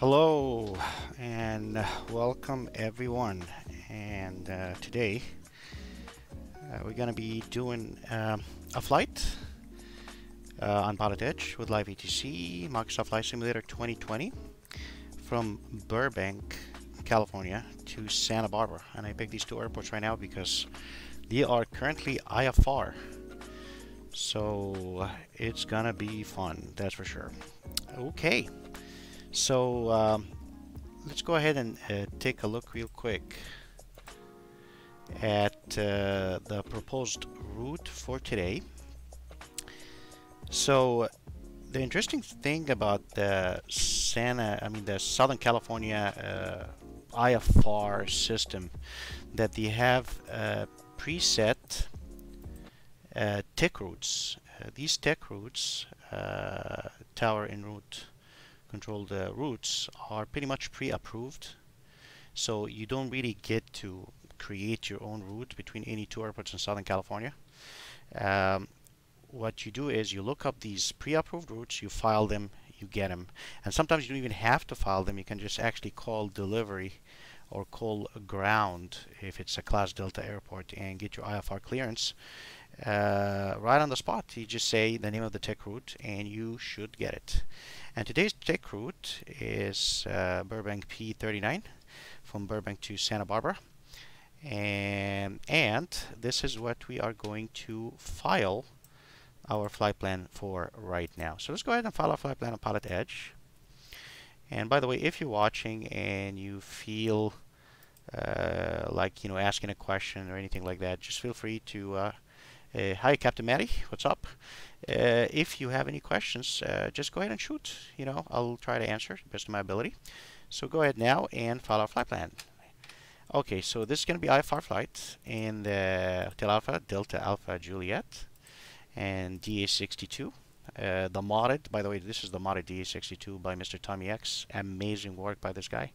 Hello and welcome everyone. And uh, today uh, we're gonna be doing um, a flight uh, on Pilot Edge with Live ATC Microsoft Flight Simulator 2020 from Burbank, California to Santa Barbara. And I picked these two airports right now because they are currently IFR so it's gonna be fun that's for sure. Okay so um, let's go ahead and uh, take a look real quick at uh, the proposed route for today. So the interesting thing about the Santa, I mean the Southern California uh, IFR system, that they have uh, preset uh, TEC routes. Uh, these TEC routes, uh, tower en route controlled uh, routes are pretty much pre-approved. So you don't really get to create your own route between any two airports in Southern California. Um, what you do is you look up these pre-approved routes you file them you get them and sometimes you don't even have to file them you can just actually call delivery or call ground if it's a class delta airport and get your IFR clearance uh, right on the spot. You just say the name of the TEC route and you should get it and today's TEC route is uh, Burbank P39 from Burbank to Santa Barbara. And and this is what we are going to file our flight plan for right now. So let's go ahead and file our flight plan on Pilot Edge. And by the way if you're watching and you feel uh, like you know asking a question or anything like that just feel free to uh, uh, hi, Captain Matty. What's up? Uh, if you have any questions, uh, just go ahead and shoot. You know, I'll try to answer to the best of my ability. So go ahead now and follow our flight plan. Okay, so this is going to be IFR flight in the Hotel Alpha, Delta Alpha Juliet, and DA62. Uh, the modded, by the way, this is the modded DA62 by Mr. Tommy X. Amazing work by this guy.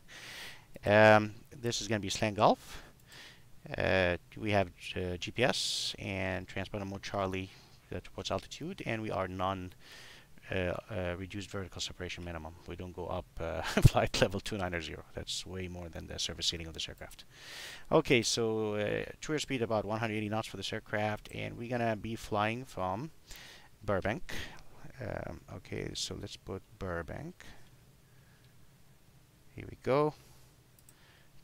Um, this is going to be Slant Golf. Uh, we have uh, GPS and transponder mode Charlie that reports altitude, and we are non uh, uh, reduced vertical separation minimum. We don't go up uh, flight level 290. That's way more than the service ceiling of this aircraft. Okay, so uh, true speed about 180 knots for this aircraft, and we're gonna be flying from Burbank. Um, okay, so let's put Burbank. Here we go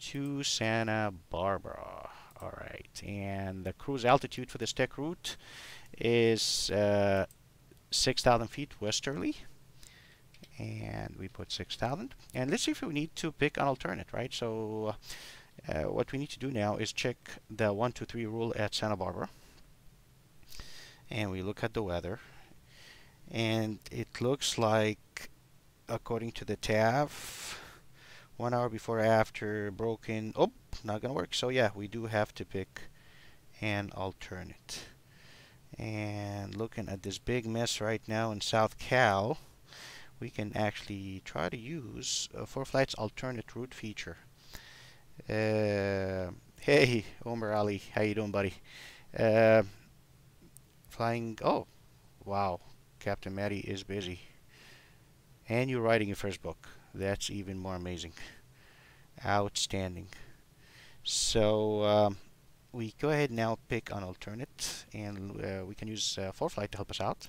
to Santa Barbara. All right, and the cruise altitude for this TEC route is uh, 6,000 feet westerly. And we put 6,000. And let's see if we need to pick an alternate, right? So uh, what we need to do now is check the 1, 2, 3 rule at Santa Barbara. And we look at the weather. And it looks like, according to the TAF, one hour before after broken oh not gonna work. So yeah we do have to pick an alternate. And looking at this big mess right now in South Cal we can actually try to use uh, ForeFlight's alternate route feature. Uh, hey Omar Ali how you doing buddy? Uh, flying oh wow Captain Matty is busy. And you're writing your first book that's even more amazing. Outstanding. So um, we go ahead now pick an alternate and uh, we can use uh, ForeFlight to help us out.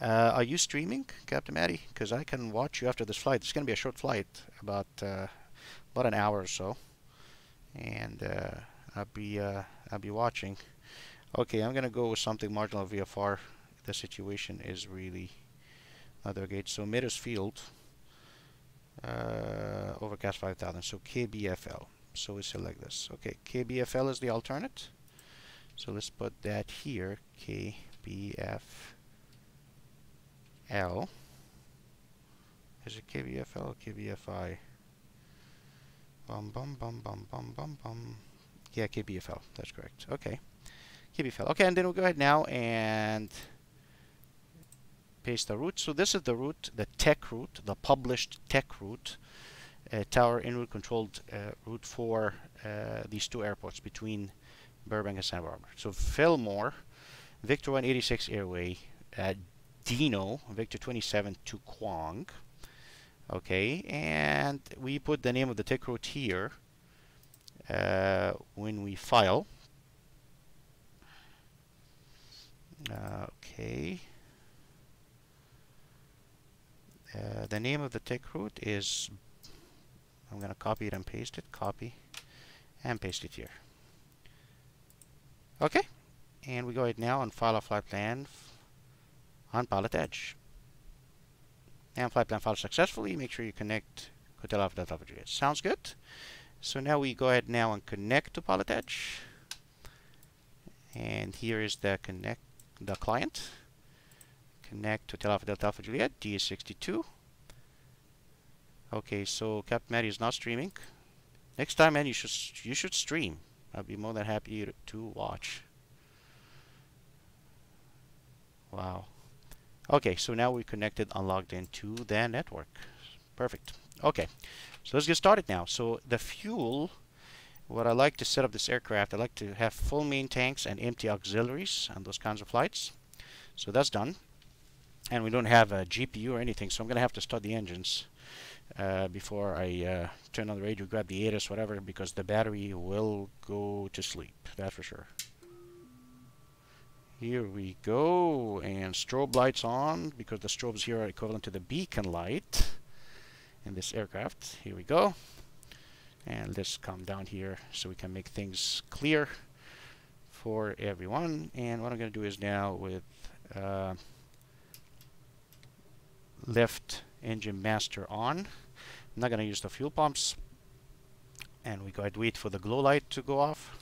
Uh, are you streaming Captain Matty? Because I can watch you after this flight. It's gonna be a short flight about uh, about an hour or so. And uh, I'll be uh, I'll be watching. Okay I'm gonna go with something marginal VFR the situation is really other gauge. So Meadows Field, uh, overcast 5000. So KBFL. So we select this. Okay, KBFL is the alternate. So let's put that here. KBFL. Is it KBFL KBFI? Bum bum bum bum bum bum bum. Yeah, KBFL. That's correct. Okay. KBFL. Okay, and then we'll go ahead now and paste the route. So this is the route, the TEC route, the published TEC route, uh, tower route controlled uh, route for uh, these two airports between Burbank and Santa Barbara. So Fillmore, Victor 186 Airway, Dino, Victor 27 to Kwang, Okay, and we put the name of the TEC route here uh, when we file. Uh, okay. Uh, the name of the TEC route is, I'm going to copy it and paste it, copy, and paste it here. Okay, and we go ahead now and file a flight plan on Pilot Edge. And flight plan filed successfully. Make sure you connect Juliet. Sounds good. So now we go ahead now and connect to Pilot Edge. And here is the connect the client. Connect to Hotel Alpha Delta Alpha Juliet DA62. Okay, so Captain Matty is not streaming. Next time, man, you should you should stream. I'd be more than happy to watch. Wow. Okay, so now we're connected and logged into the network. Perfect. Okay, so let's get started now. So the fuel, what I like to set up this aircraft, I like to have full main tanks and empty auxiliaries on those kinds of flights. So that's done. And we don't have a GPU or anything, so I'm going to have to start the engines uh, before I uh, turn on the radio, grab the ATIS, whatever, because the battery will go to sleep, that's for sure. Here we go, and strobe lights on, because the strobes here are equivalent to the beacon light in this aircraft. Here we go. And let's come down here so we can make things clear for everyone. And what I'm going to do is now with uh, lift engine master on. I'm not going to use the fuel pumps. And we go ahead wait for the glow light to go off.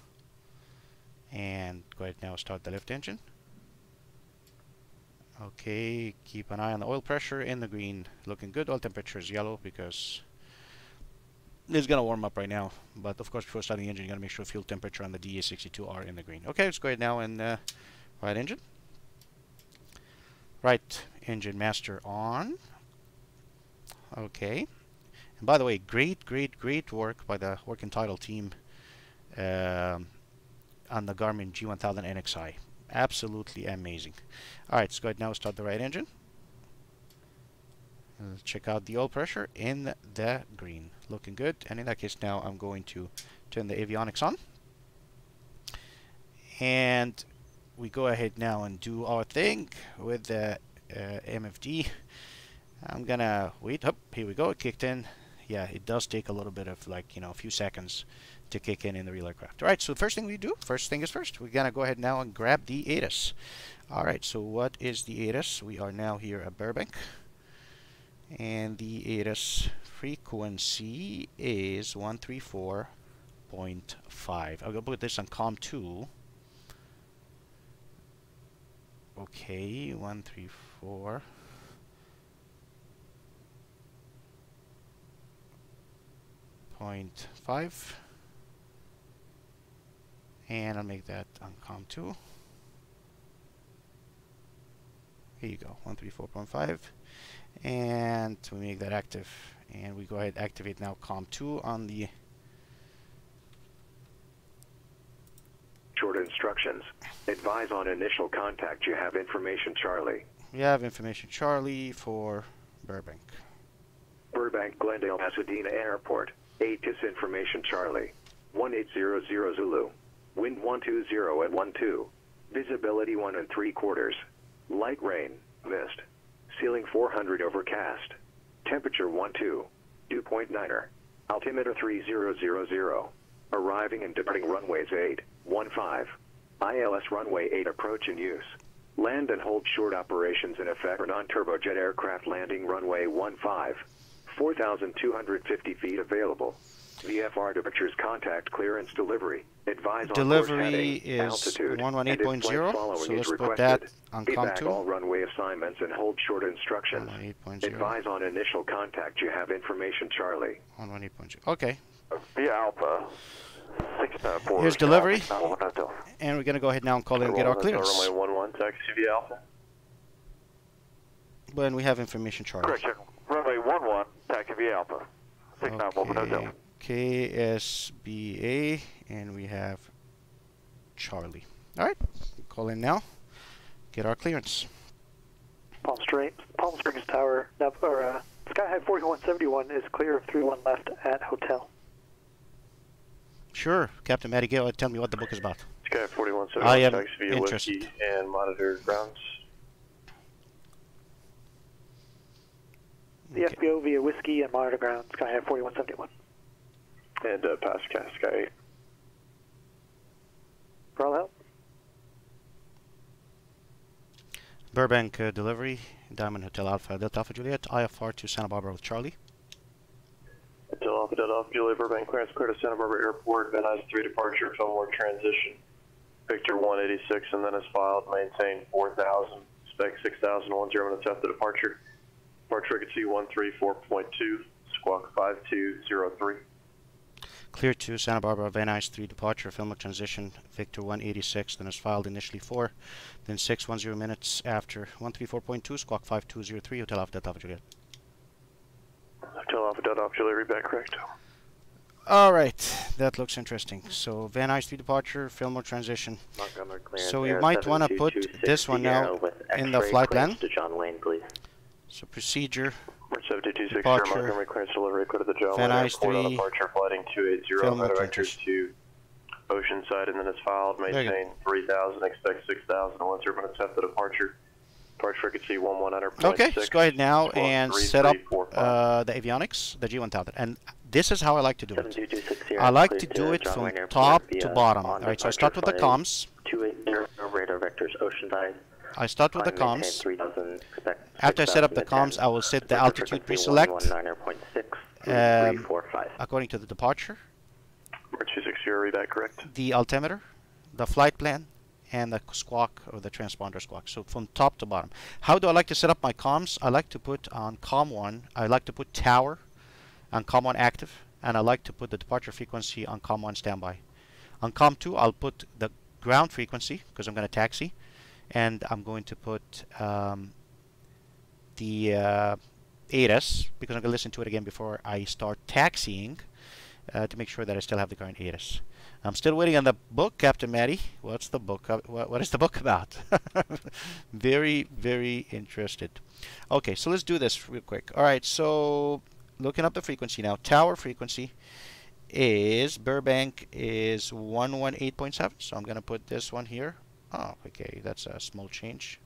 And go ahead now start the lift engine. Okay, keep an eye on the oil pressure in the green. Looking good. Oil temperature is yellow because it's going to warm up right now. But of course, before starting the engine, you got to make sure fuel temperature on the DA62 are in the green. Okay, let's go ahead now and uh, right engine. Right engine master on. Okay. And by the way, great, great, great work by the working title team um, on the Garmin G1000 NXI. Absolutely amazing. Alright, let's go ahead now start the right engine. Let's check out the oil pressure in the green. Looking good. And in that case now I'm going to turn the avionics on. And we go ahead now and do our thing with the uh, MFD. I'm gonna wait. Up, here we go. It kicked in. Yeah, it does take a little bit of like you know a few seconds to kick in in the real aircraft. All right. So the first thing we do, first thing is first. We're gonna go ahead now and grab the ATIS. All right. So what is the ATIS? We are now here at Burbank, and the ATIS frequency is 134.5. I'm gonna put this on COM 2. Okay, 134. Point five, and I'll make that on COM two. Here you go, one three four point five, and we make that active, and we go ahead activate now COM two on the Short instructions. Advise on initial contact. You have information, Charlie. We have information Charlie for Burbank. Burbank, Glendale, Pasadena Airport. ATIS information, Charlie. 1800 Zulu. Wind 120 at 12. Visibility 1 and 3 quarters. Light rain, mist. Ceiling 400 overcast. Temperature 12. Dew point 9er. Altimeter 3000. Arriving and departing runways 8, 15. ILS runway 8 approach in use. Land and hold short operations in effect for non-turbojet aircraft landing runway 15. 4,250 feet available. VFR departures contact clearance delivery. Advise on Delivery course heading, is altitude, and if 118.0, following so is let's put that on Feedback COM2. all runway assignments and hold short instructions. 118.0. Advise on initial contact. You have information, Charlie. 118.0. Okay, uh, Via Alpha, 694. Here's delivery. And we're going to go ahead now and call in and get our clearance. Runway 11, taxi via Alpha. When we have information Charlie. Correct, check. Runway 11, taxi via Alpha. 694 one hotel. Okay, KSBA, and we have Charlie. All right, call in now. Get our clearance. Palm Springs, Palm Springs Tower, nav- or uh, Sky High 4171 is clear of 31 left at hotel. Sure, Captain Matty Gale, tell me what the book is about. Sky 4171, I am taxi via interested. Whiskey and monitor grounds. The Okay. FBO via Whiskey and Monitor grounds, Sky High 4171. And uh, pass Sky Sky 8. For all help. Burbank uh, delivery, Diamond Hotel Alpha Delta Alpha Juliet, IFR to Santa Barbara with Charlie. Until Alpha Juliet Burbank clearance clear to Santa Barbara Airport. Van Nuys 3 departure, Fillmore transition. Victor 186 and then is filed. Maintain 4000. Spec 6000. 10 minutes after departure. Departure frequency 134.2. Squawk 5203. Clear to Santa Barbara, Van Nuys 3 departure, Fillmore transition, Victor 186, then is filed initially 4, then 610 minutes after 134.2, Squawk 5203, Hotel Alpha Delta Juliet. Until Alpha Delta Alpha Juliet, read back correct. Alright, that looks interesting. So Van Nuys 3 departure, Fillmore transition. So you might wanna put this one now in the flight plan. To John Wayne, please. So procedure, March 7260 Departure. Montgomery clearance delivery clear to the John Van Wayne Nuys Airport 3, departure flighting 280 Fillmore Metavector transition. to Oceanside and then it's filed maintain 3000 expect 6000 once you're minutes after departure departure frequency 1100.6 Okay, let's go ahead now squawk and set up 3345. uh, the avionics, the G1000. And this is how I like to do it. 72260 I like to do it from top to bottom. on Alright, so I start with the comms. 280 radar vectors Oceanside. I start with the Climb maintain marks. 3000, expect After I set up the comms, I will set the altitude pre-select 119.6, Um, according to the departure, March 260 read back correct the altimeter, the flight plan, and the squawk or the transponder squawk. So from top to bottom. How do I like to set up my comms? I like to put on COM 1, I like to put tower on COM 1 active, and I like to put the departure frequency on COM 1 standby. On COM 2, I'll put the ground frequency because I'm going to taxi, and I'm going to put um, the uh, ATIS because I'm going to listen to it again before I start taxiing uh, to make sure that I still have the current ATIS. I'm still waiting on the book, Captain Matty. What's the book? What, what is the book about? very, very interested. Okay, so let's do this real quick. All right, so looking up the frequency now. Tower frequency is Burbank is 118.7. So I'm going to put this one here. Oh, okay, that's a small change.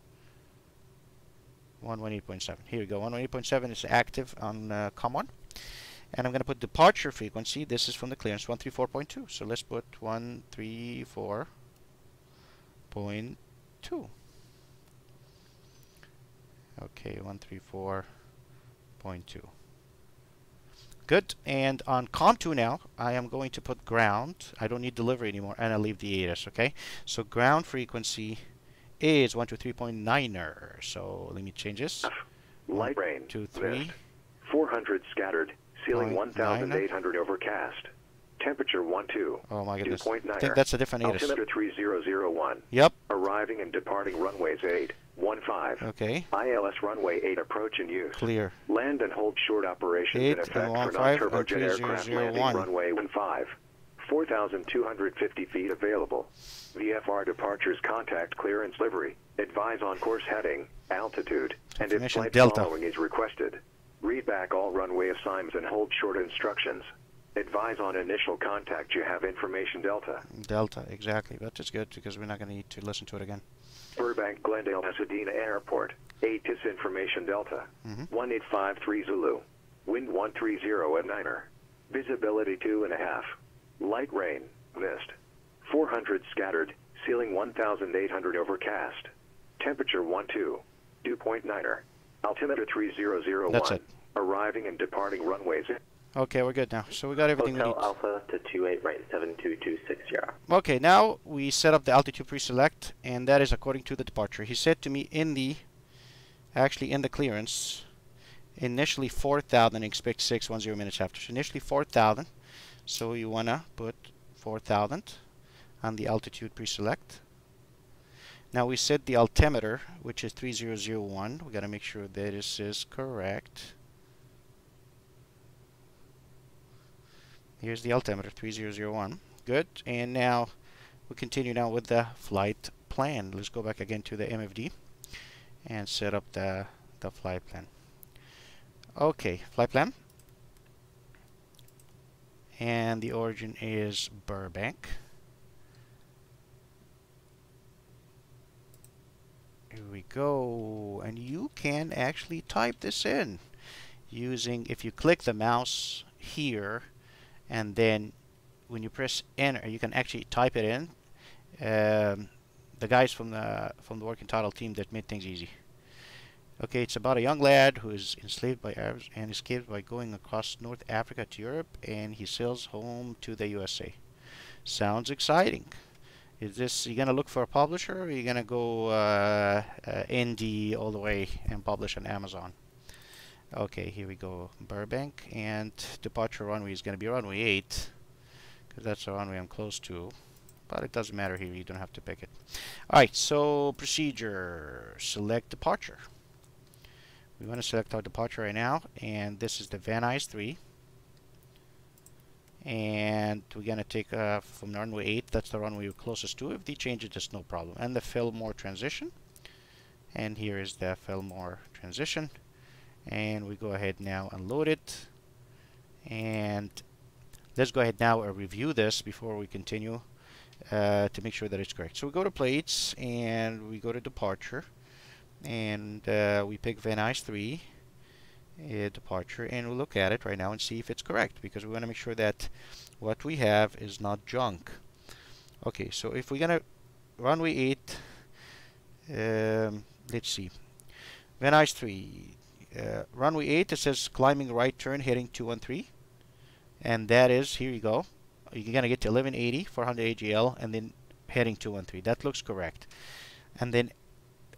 118.7. Here we go. 118.7 is active on uh, COM1. And I'm going to put departure frequency. This is from the clearance 134.2. So let's put 134.2. Okay, 134.2. Good. And on COM2 now, I am going to put ground. I don't need delivery anymore, and I leave the ATIS, okay? So ground frequency is 123.9er. So let me change this. Light rain. Two, three. Mist. 400 scattered. Ceiling Point 1,800 overcast. Temperature 12. Oh my goodness. 2.9. I think that's a different ATIS. Altimeter 3001. Yep. Arriving and departing runways 8, 15. Okay. ILS runway 8 approach in use. Clear. Land and hold short operations Eight in effect for one five and non-turbojet oh, aircraft zero landing one. runway 15. 4,250 feet available. VFR departures contact clearance livery. Advise on course heading, altitude, and if flight Delta. following is requested. Read back all runway assignments and hold short instructions. Advise on initial contact you have information Delta. Delta, exactly. But it's good because we're not going to need to listen to it again. Burbank, Glendale, Pasadena Airport. ATIS information Delta. Mhm. 1853 Zulu. Wind 130 at Niner. Visibility two and a half. Light rain. Mist. 400 scattered. Ceiling 1,800 overcast. Temperature 12. Dew point Niner. Altimeter 3001. That's it. Arriving and departing runways. Okay, we're good now. So we got everything we need. Alpha to 28 right 72260 Okay, now we set up the altitude pre-select, and that is according to the departure. He said to me in the, actually in the clearance, initially 4,000, expect 610 minutes after. So initially 4,000, so you wanna put 4,000 on the altitude pre-select. Now we set the altimeter, which is 3001. We gotta make sure that this is correct. Here's the altimeter, 3001. Good. And now we continue now with the flight plan. Let's go back again to the MFD and set up the, the flight plan. Okay, flight plan. And the origin is Burbank. Here we go. And you can actually type this in using, if you click the mouse here, and then when you press enter, you can actually type it in. Um, the guys from the from the working title team that made things easy. Okay, it's about a young lad who is enslaved by Arabs and escaped by going across North Africa to Europe, and he sails home to the USA. Sounds exciting. Is this you gonna look for a publisher, or are you gonna go uh, uh, indie all the way and publish on Amazon? Okay, here we go, Burbank, and departure runway is gonna be runway eight, because that's the runway I'm close to. But it doesn't matter here; you don't have to pick it. All right, so procedure: select departure. We want to select our departure right now, and this is the Van Nuys 3. And we're going to take uh, from runway 8, that's the runway closest to. If they change it, just no problem. And the Fillmore transition. And here is the Fillmore transition. And we go ahead now and load it. And let's go ahead now and review this before we continue uh, to make sure that it's correct. So we go to plates and we go to departure and uh, we pick Van Nuys 3 uh, departure and we'll look at it right now and see if it's correct because we want to make sure that what we have is not junk. Okay so if we're gonna runway 8 um, let's see. Van Nuys 3 uh, runway 8 it says climbing right turn heading 213 and that is here you go. You're gonna get to 1180 400 AGL and then heading 213 that looks correct. And then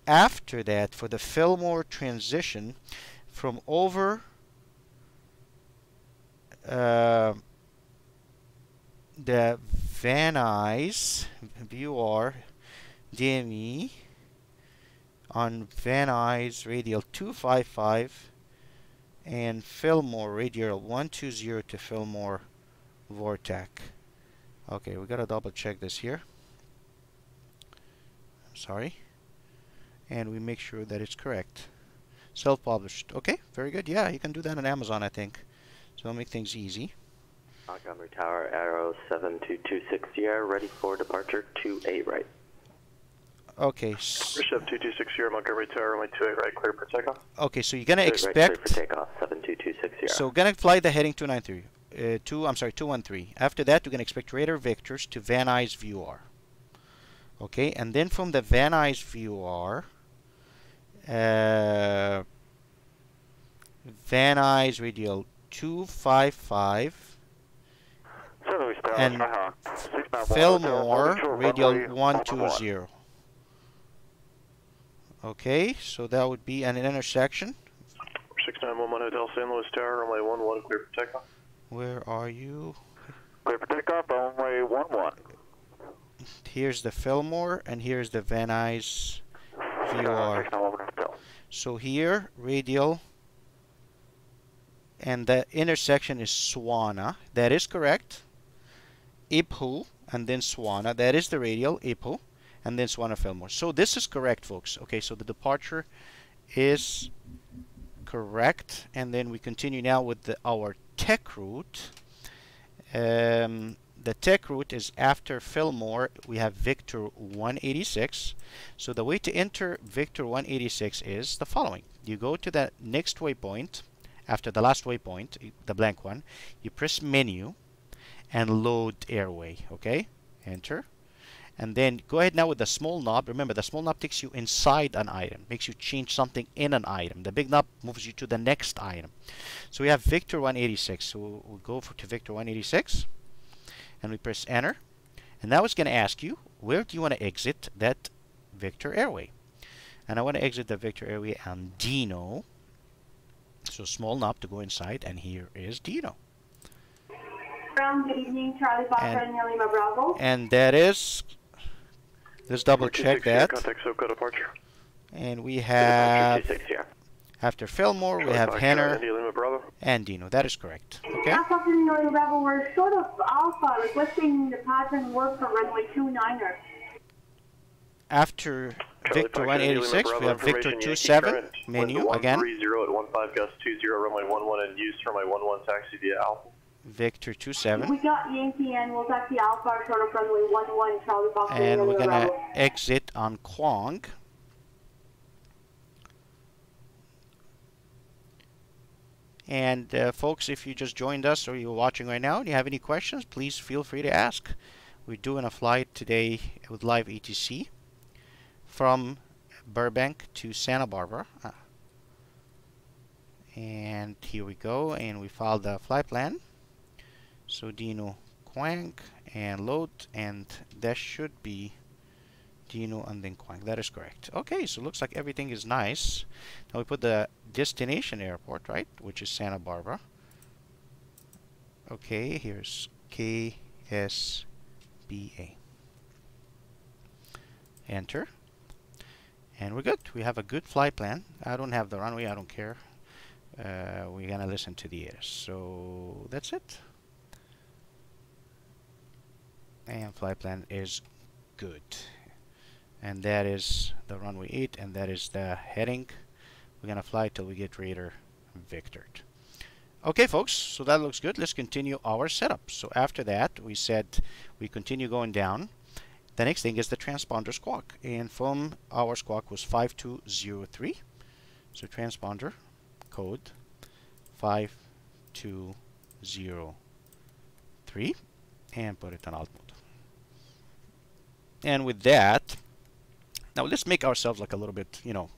after that, for the Fillmore transition, from over uh, the Van Nuys VR DME on Van Nuys radial 255 and Fillmore radial 120 to Fillmore Vortac. Okay, we gotta double check this here. I'm sorry and we make sure that it's correct. Self-published. Okay, very good. Yeah, you can do that on Amazon, I think. So it'll make things easy. Montgomery Tower, Arrow 72260, Sierra, ready for departure 28 right. Okay. Bishop 2260, Montgomery Tower, runway 28 right, clear for takeoff. Okay, so you're gonna expect... Right, expect. clear for takeoff 72260. So we're gonna fly the heading 293. Uh, two, I'm sorry, 213. After that, you're gonna expect radar vectors to Van Nuys VR. Okay, and then from the Van Nuys VR, uh, Van Nuys radial 255 and Fillmore radial 120. Okay, so that would be an intersection. 6911 Hotel San Luis Tower, runway 11, clear for takeoff. Where are you? Clear for takeoff, runway 11. Here's the Fillmore and here's the Van Nuys VR. So here, radial, and the intersection is Swana. That is correct. Ipu, and then Swana. That is the radial, Ipu, and then Swana Fillmore. So this is correct, folks. Okay, so the departure is correct. And then we continue now with the, our TEC route. Um, the TEC route is after Fillmore, we have Victor 186. So the way to enter Victor 186 is the following. You go to the next waypoint, after the last waypoint, the blank one, you press menu and load airway, okay? Enter. And then go ahead now with the small knob. Remember, the small knob takes you inside an item, makes you change something in an item. The big knob moves you to the next item. So we have Victor 186. So we'll, go for, to Victor 186 and we press enter and now it's going to ask you where do you want to exit that Victor Airway and I want to exit the Victor Airway on Dino so small knob to go inside and here is Dino From good evening, Charlie Foxtrot And- and Lima Bravo. and that is let's double check that Contact SoCal departure. and we have 260, yeah. After Fillmore we have Foxtrot, Henner India Lima Bravo. and Dino that is correct okay Alpha and Lima Bravo, we're sort of alpha, uh, requesting departure and work for runway 29er. after Charlie Victor Fox, 186, we have Victor information, Yankee 27, menu again. 130 at 15 gust 20, runway 11 and use runway 11 taxi via Alpha. Victor 27. We got Yankee and we'll taxi Alpha short of runway 11 Charlie Fox And we're gonna Bravo. exit on Kwang. And uh, folks, if you just joined us or you're watching right now and you have any questions, please feel free to ask. We're doing a flight today with live ATC from Burbank to Santa Barbara. Uh, and here we go, and we filed the flight plan. So Dino Kwang and load, and that should be Dino and then Kwang. That is correct. Okay, so looks like everything is nice. Now we put the destination airport, right, which is Santa Barbara. Okay, here's KSBA. Enter. And we're good. We have a good flight plan. I don't have the runway. I don't care. Uh, we're gonna listen to the air. So that's it. And flight plan is good. And that is the runway 8 and that is the heading. We're gonna fly till we get radar Victored. Okay folks, so that looks good. Let's continue our setup. So after that we said we continue going down. The next thing is the transponder squawk. And from our squawk was 5203. So transponder code 5203 and put it on alt mode. And with that, now let's make ourselves like a little bit, you know,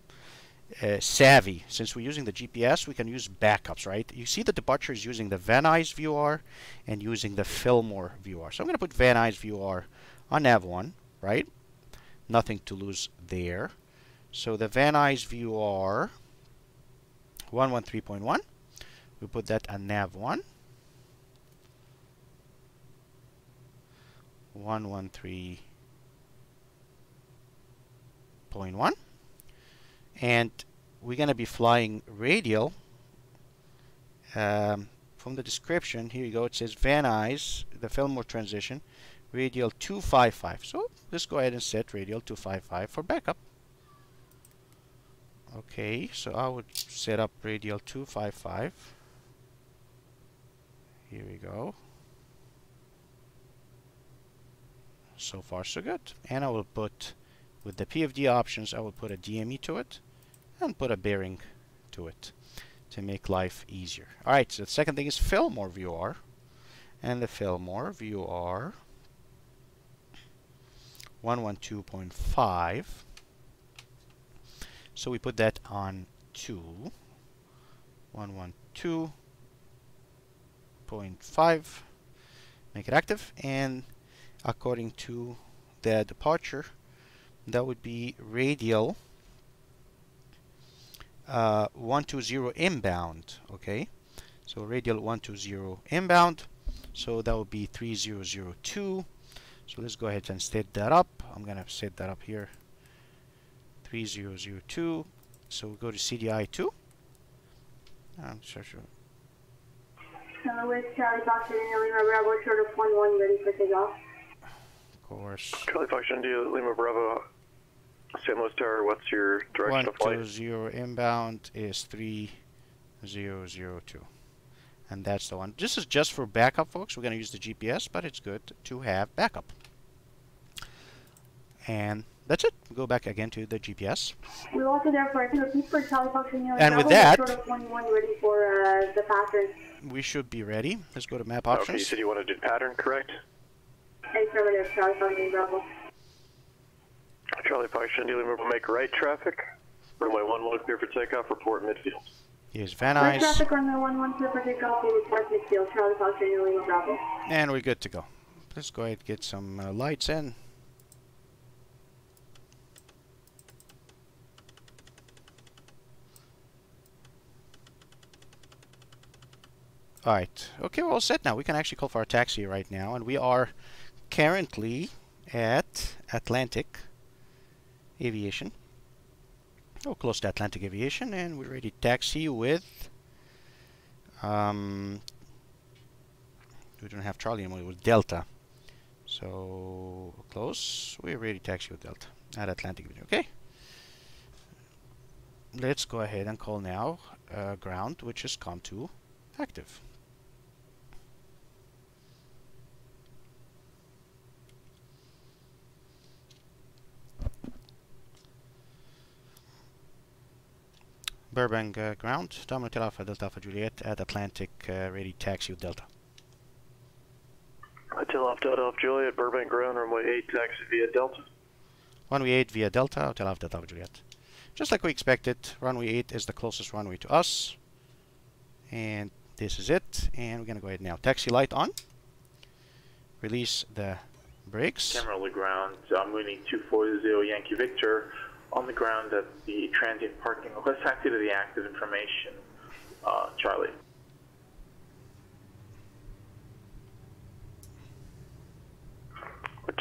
uh, savvy. Since we're using the GPS, we can use backups, right? You see the departure is using the Van Nuys VR and using the Fillmore VR. So I'm going to put Van Nuys VR on nav1, right? Nothing to lose there. So the Van Nuys VR 113.1, we put that on nav1. 113.1 and we're going to be flying radial um, from the description. Here you go. It says Van Nuys the Fillmore transition radial 255 so let's go ahead and set radial 255 for backup. Okay so I would set up radial 255 here we go. So far so good. And I will put with the PFD options I will put a DME to it and put a bearing to it to make life easier. Alright so the second thing is Fillmore VR and the Fillmore VR 112.5 so we put that on 2 112.5 make it active. And according to the departure that would be radial uh, 120 inbound okay? So radial 120 inbound. So that would be 3002 so let's go ahead and set that up. I'm gonna set that up here. 3002 so we'll go to CDI 2 I'm sure, sure. Hello, it's Charlie Fox Lima Bravo short of 11 ready for takeoff. of course. Charlie Fox, India, Lima Bravo, San Luis Tower, what's your direction of flight? 120 inbound is 3002 and that's the one this is just for backup folks we're going to use the GPS but it's good to have backup and that's it go back again to the GPS We will also therefore repeat for Charlie Fox Lima And with Bravo, that- short of 11 ready for uh, the pattern. we should be ready let's go to map options. Okay, you said you want to do pattern, correct? Affirmative, Charlie Fox Lima Bravo. Charlie Fox, India, Lima Bravo, make right traffic. Runway 11 clear for takeoff, report midfield. here's Van Right Nuys traffic runway 11 clear for takeoff, we report midfield, Charlie Fox Lima Bravo. and we're good to go let's go ahead and get some uh, lights in Alright, okay, we're all set now. We can actually call for our taxi right now, and we are currently at Atlantic Aviation. Oh, close to Atlantic Aviation, and we're ready taxi with. Um, we don't have Charlie anymore, it was Delta. So, close. We're ready taxi with Delta at Atlantic Aviation. Okay, let's go ahead and call now uh, ground, which is COM2 active. Burbank uh, ground, Domino Hotel Alpha Delta Alpha Juliet at Atlantic uh, ready taxi with Delta. Hotel off Delta off Juliet, Burbank ground, runway 8, taxi via Delta. Runway 8 via Delta, Hotel Alpha Delta Alpha Juliet. Just like we expected, runway 8 is the closest runway to us. And this is it. And we're going to go ahead now. Taxi light on. Release the brakes. Camera on the ground, I'm winning 240 Yankee Victor on the ground at the transient parking. Request taxi to the active information, uh, Charlie.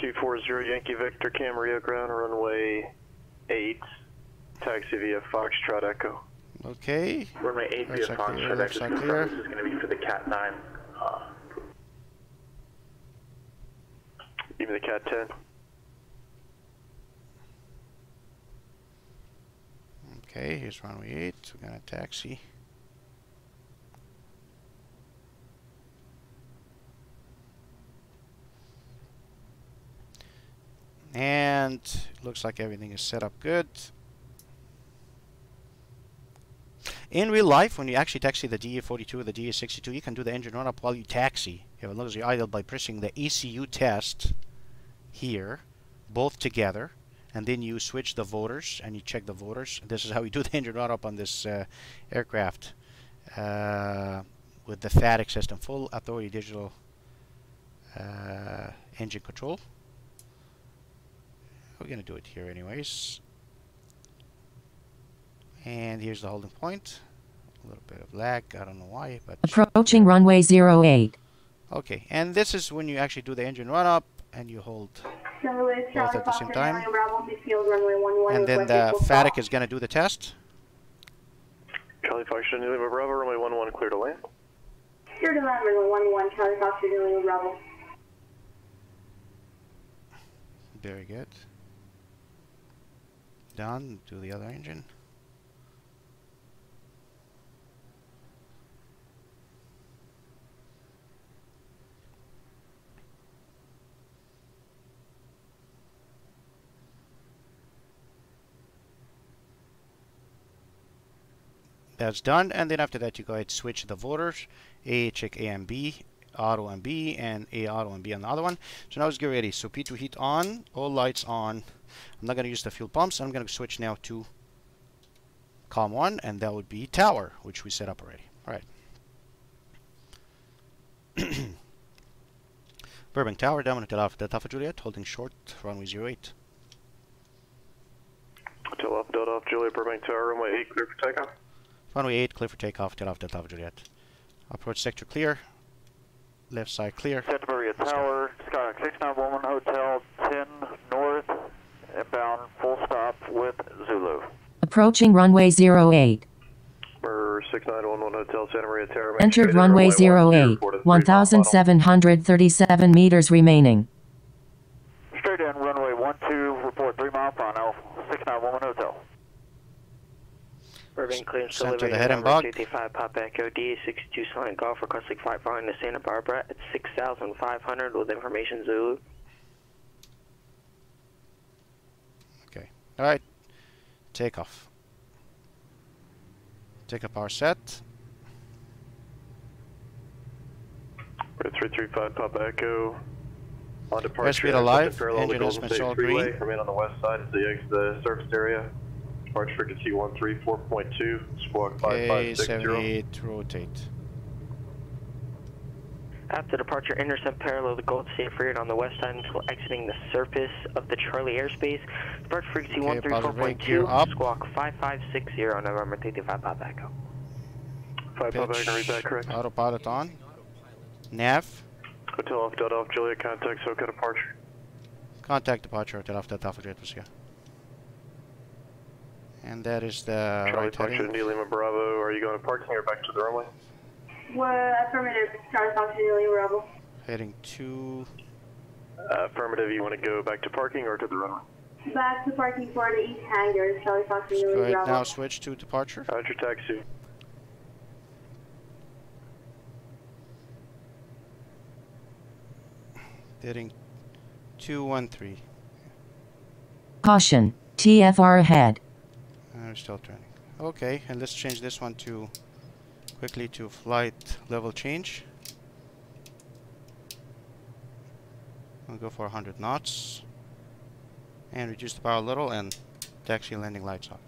Two four zero Yankee Victor, Camarillo ground, runway 8, taxi via Foxtrot Echo. Okay. Runway 8 Right via side Fox, clear, Red left Access side confirmed. clear. This is going to be for the Cat 9. Uh, Give me the Cat 10. Okay, here's runway 8. We're to taxi. And looks like everything is set up good. In real life, when you actually taxi the DA42 or the DA62, you can do the engine run up while you taxi. As long as you idle by pressing the ECU test here, both together, and then you switch the voters and you check the voters. This is how we do the engine run up on this uh, aircraft uh, with the FADEC system, full authority digital uh, engine control. We're gonna do it here anyways. And here's the holding point. A little bit of lag, I don't know why, but Approaching runway 08. okay. And this is when you actually do the engine run up and you hold Both at the same time. Alien Bravo, Midfield, runway 11, and then the FADEC is gonna do the test. Charlie Foxtrot, New Lima Bravo, runway 11, clear to land. Clear to land, runway 11, Charlie Foxtrot, Alien Bravo. Very good. Done. Do the other engine. That's done, and then after that you go ahead switch the voters. A check A and B, auto and B, and A auto and B on the other one. So now let's get ready. So pitot heat on, all lights on. I'm not going to use the fuel pumps. I'm going to switch now to COM 1, and that would be tower, which we set up already. All right. Burbank Tower, down Alpha Delta Alpha Juliet, holding short, runway 08. Hotel off Delta off Juliet, Burbank Tower, runway 8, clear for takeoff. Runway 8, clear for takeoff, Hotel Alpha Delta Alpha Juliet. Approach sector clear. Left side clear. Santa Maria Let's go. Tower, Skyhawk 691 Hotel 10 North, inbound full stop with Zulu. Approaching runway 08. Number 6911 Hotel Santa Maria Tower. Entered straight runway 08, 08. 1737 meters remaining. Straight in, runway 12, report 3 mile final, 691 Hotel. Burbank clear Center the head and bog. 235 Pop Echo DA62 Slant Golf requesting flight following to Santa Barbara at 6,500 with information Zulu. Okay. All right. Takeoff. Take up our set. We're 335 Papa Echo. On departure. Airspeed alive, exit parallel to engine Golden instruments State all green. Remain on the west side as they exit the surface area. Departure frequency 134.2, squawk Okay, 5560. 78, rotate. After departure, intercept parallel to Gold State Freeway on the west side until exiting the surface of the Charlie airspace. Departure frequency Okay, positive 134.2, squawk 5560, November 35 Pop Echo. 5 Papa Echo, read that correct. autopilot on. Nav. Hotel off Delta off Juliet, contact SoCal departure. Contact departure hotel after Alpha Jet Pacific. And that is the Charlie right Foxtrot, heading. India Lima Bravo. Are you going to parking or back to the runway? Well, affirmative, Charlie Foxtrot, Alien Bravo. Heading to Uh, affirmative, you want to go back to parking or to the runway? Back to parking for the east hangar, Charlie Fox and Go Julie ahead Bravo. now switch to departure. Roger, taxi. Heading 213. Caution. TFR ahead. Still turning. Okay, and let's change this one to quickly to flight level change. We'll go for 100 knots and reduce the power a little and taxi landing lights off.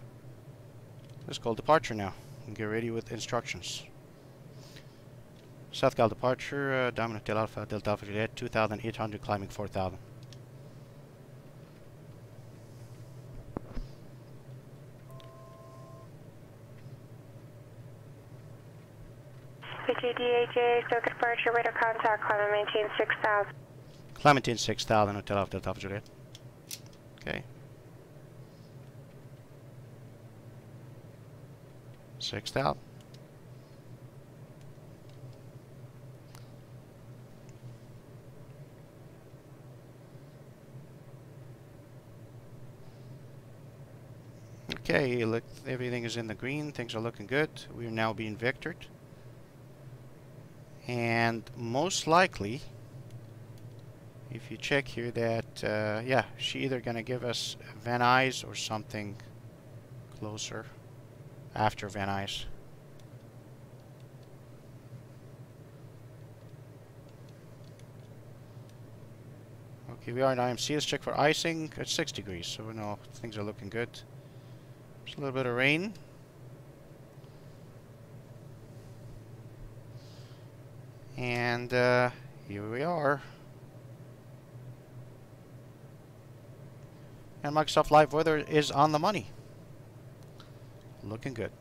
Let's call departure now and get ready with instructions. SoCal departure, uh, Hotel Alpha, Delta Alpha Juliet, 2800 climbing 4000. VGDAJ, SoCal departure, radar contact, climb and maintain 6000. Clementine 6000 Hotel Alpha Delta Alpha Juliet. Okay. 6000. Okay, look, everything is in the green. Things are looking good. We are now being vectored. And most likely, if you check here that, uh, yeah, she either gonna give us Van Nuys or something closer after Van Nuys. Okay, we are in IMC. Let's check for icing. It's 6 degrees, so we know things are looking good. There's a little bit of rain. And uh, here we are. And Microsoft Live Weather is on the money. Looking good.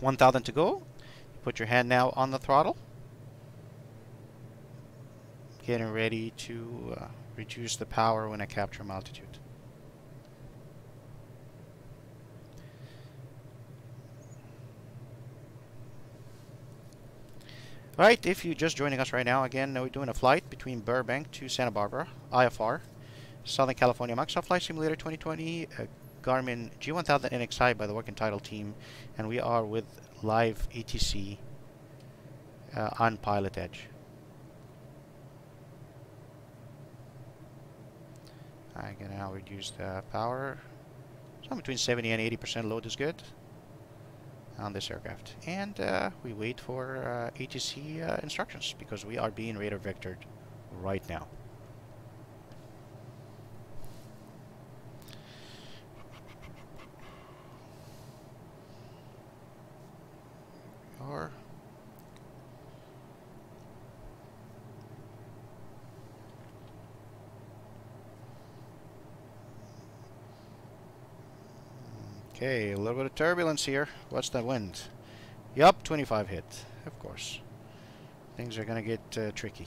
1,000 to go. Put your hand now on the throttle. Getting ready to uh, reduce the power when I capture altitude. Right, if you're just joining us right now, again, we're doing a flight between Burbank to Santa Barbara, IFR, Southern California Microsoft Flight Simulator 2020, uh, Garmin G1000 NXi by the Working Title team, and we are with live ATC uh, on PilotEdge. I'm gonna now reduce the power. So between 70 and 80% load is good on this aircraft. And uh, we wait for uh, ATC uh, instructions because we are being radar vectored right now. Or Okay, a little bit of turbulence here. What's that wind? Yup, 25 hit, of course. Things are gonna get uh, tricky.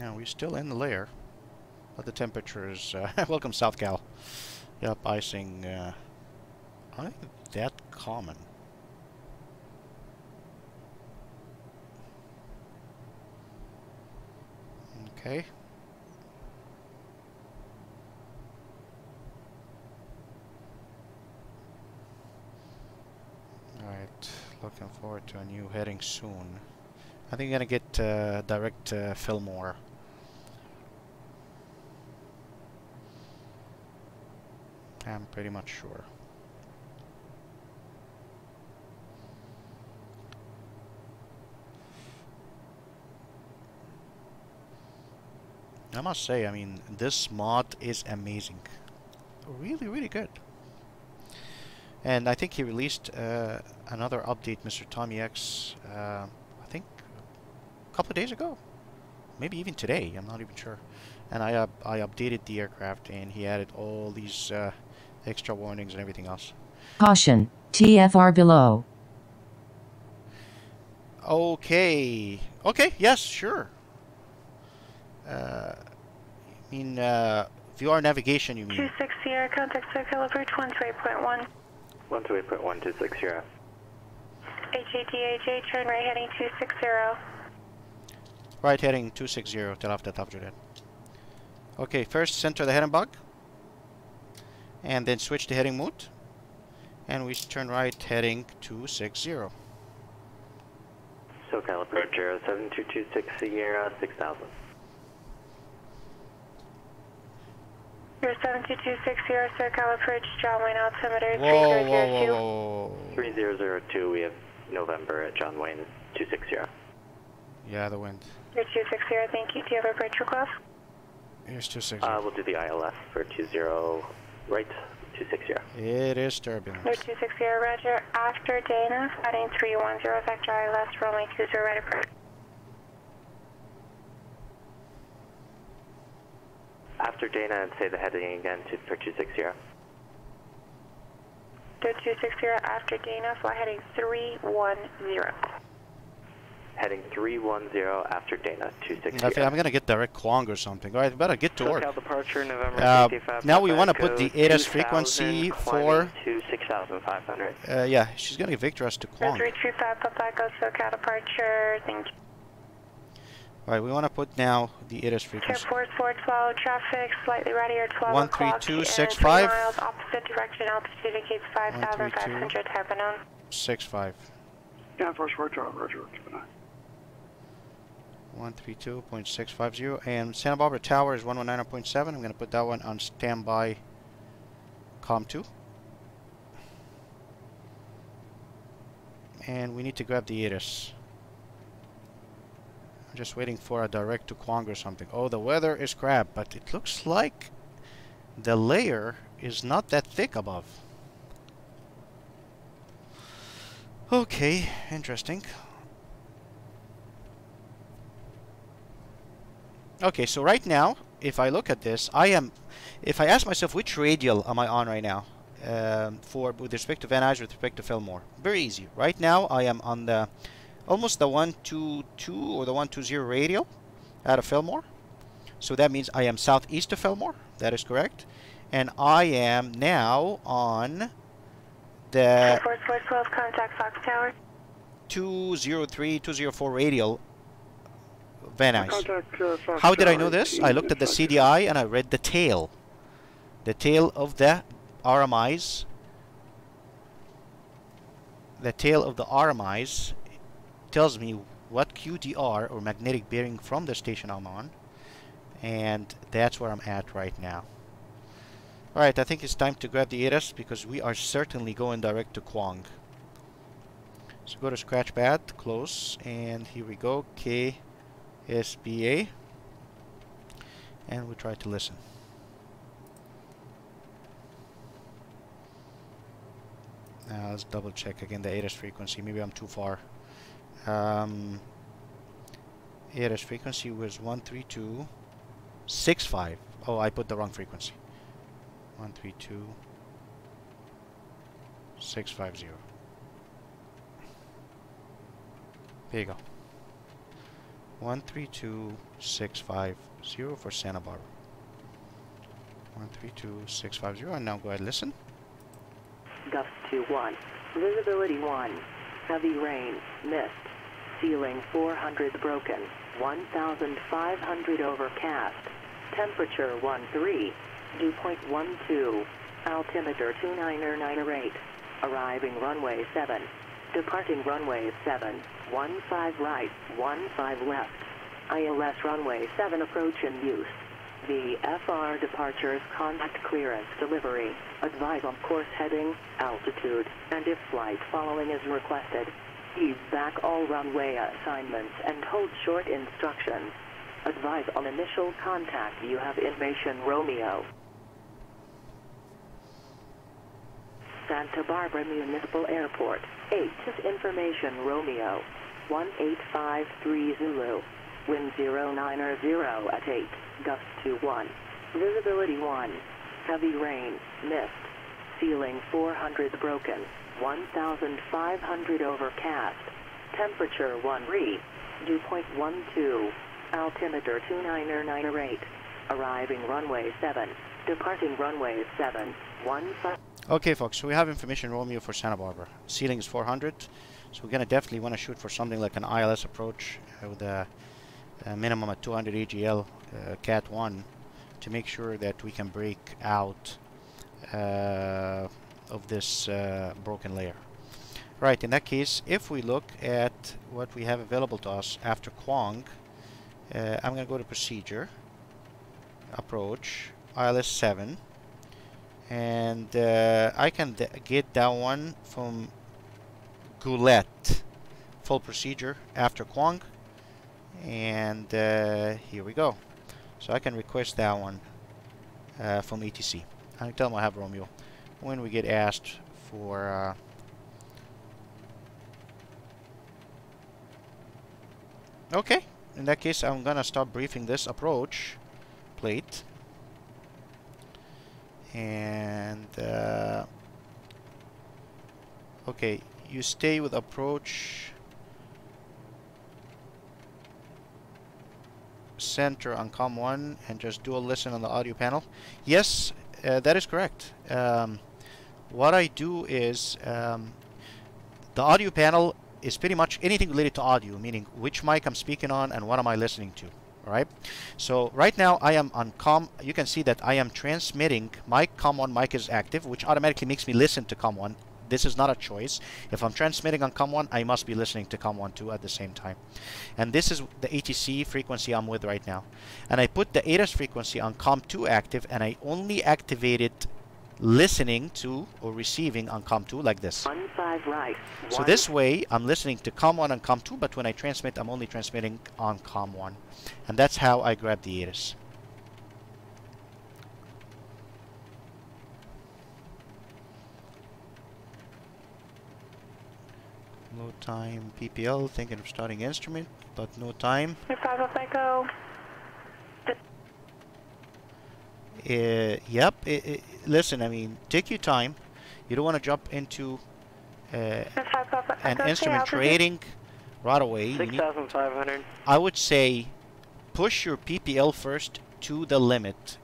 Now we're still in the layer, but the temperature is uh, welcome SoCal. Yup, icing. Uh, I think that common. Okay. Alright, looking forward to a new heading soon. I think you're gonna get uh, direct uh, Fillmore. I'm pretty much sure. I must say, I mean, this mod is amazing. Really, really good. And I think he released uh, another update, Mr. Tommy X, uh, I think a couple of days ago. Maybe even today, I'm not even sure. And I, uh, I updated the aircraft and he added all these uh, extra warnings and everything else. Caution. TFR below. Okay. Okay, yes, sure. Uh, I mean, uh, VR navigation, you mean? 260, contact circle approach 128.1. 128.1, 260. KTAJ, turn right heading 260. Right heading 260, till after top Juliet. Okay, first center the heading bug. And then switch the heading mode. And we turn right heading 260. SoCal approach 07226 Sierra 6000. 07226 SoCal approach, John Wayne altimeter Whoa, whoa, 3002. whoa, whoa. 3002, we have November at John Wayne 260. Yeah, the wind. 260, thank you. Do you have a bridge request? Here's 260. Uh, we'll do the ILS for 20 right 260. it is turbulent. 260, roger. After Dana, heading 310, vector ILS, runway 20 right approach. After Dana, and say the heading again to, for 260. 260, after Dana, fly heading 310. Heading 310 after Dana, I 260. think I'm gonna get direct Kwang or something. Alright, better get to work. SoCal departure, November Uh, now we wanna put the ATIS 2000, frequency climbing for- to 6500. Uh, yeah, she's gonna Victor us to Kwang. 335, Papa Echo, SoCal departure, thank you. Alright, we wanna put now the ATIS frequency. Force 4, 12 traffic, slightly readier, 12 One, o'clock. three, two, and six, three five. miles, opposite direction, altitude indicates 5,500, have been on. 65. Yeah, first word, Roger, Roger. keep 132.650 and Santa Barbara Tower is 119.7 I'm gonna put that one on standby com 2 and we need to grab the Iris I'm just waiting for a direct to Kwang or something. Oh the weather is crap but it looks like the layer is not that thick above. Okay interesting. Okay, so right now, if I look at this, I am, if I ask myself which radial am I on right now, um, for with respect to Van Nuys, with respect to Fillmore, very easy. Right now, I am on the, almost the 122 or the 120 radial out of Fillmore. So that means I am southeast of Fillmore. That is correct. And I am now on the Care Force 4, 12, contact Fox Tower. 203, 204 radial Van Nuys. Contact, uh, Fox How did I know this? I looked at the CDI and I read the tail. The tail of the RMIs. The tail of the RMIs tells me what QDR or magnetic bearing from the station I'm on. And that's where I'm at right now. Alright, I think it's time to grab the ATIS because we are certainly going direct to Kwang. So go to Scratchpad, close, and here we go, KSBA, and we try to listen. Now let's double check again the ATIS frequency. Maybe I'm too far. Um, frequency was 132.65. Oh, I put the wrong frequency. 132.650. There you go. 132650 for Santa Barbara. 132650 and now go ahead and listen. Gust to 1. Visibility 1. Heavy rain. Mist. Ceiling 400 broken. 1,500 overcast. Temperature 13. Dew point 12. Altimeter 29908. Arriving runway 7. Departing runway 7. 15 right, 15 left. ILS runway 7 approach in use. The FR departures contact clearance delivery. Advise on course heading, altitude, and if flight following is requested. Ease back all runway assignments and hold short instructions. Advise on initial contact you have information Romeo. Santa Barbara Municipal Airport. 8 is information Romeo. 1853 Zulu. Wind 090 at 8. Gust to 1. Visibility 1. Heavy rain. Mist. Ceiling 400 broken. 1,500 overcast. Temperature 1 re. Dew point 12. Altimeter 29908. Arriving runway 7. Departing runway 7. 15. Okay folks, so we have information Romeo for Santa Barbara. Ceiling is 400, So we're gonna definitely want to shoot for something like an ILS approach with a, a minimum of 200 AGL uh, Cat 1 to make sure that we can break out uh, of this uh, broken layer. Right, in that case, if we look at what we have available to us after Kwang, uh, I'm going to go to Procedure, Approach, ILS 7, and uh, I can get that one from Goulet, full procedure after Kwang, and uh, here we go. So I can request that one uh, from ATC. I tell them I have Romeo. When we get asked for uh, Okay, in that case I'm gonna stop briefing this approach plate. And uh, okay you stay with approach. Center on COM1 and just do a listen on the audio panel. Yes uh, that is correct. Um, what I do is um, the audio panel is pretty much anything related to audio, meaning which mic I'm speaking on and what am I listening to. Right? So right now I am on COM. You can see that I am transmitting. My COM1 mic is active, which automatically makes me listen to COM1. This is not a choice. If I'm transmitting on COM1, I must be listening to COM1 too at the same time. And this is the ATC frequency I'm with right now. And I put the ATIS frequency on COM2 active, and I only activated listening to or receiving on COM2 like this. One five right. So this way, I'm listening to COM1 and COM2, but when I transmit, I'm only transmitting on COM1. And that's how I grab the ATIS. No time PPL, thinking of starting instrument, but no time. Five Echo. Uh, yep. i i listen, I mean, take your time. You don't want to jump into uh, an instrument trading right away. 6,500. I would say push your PPL first to the limit.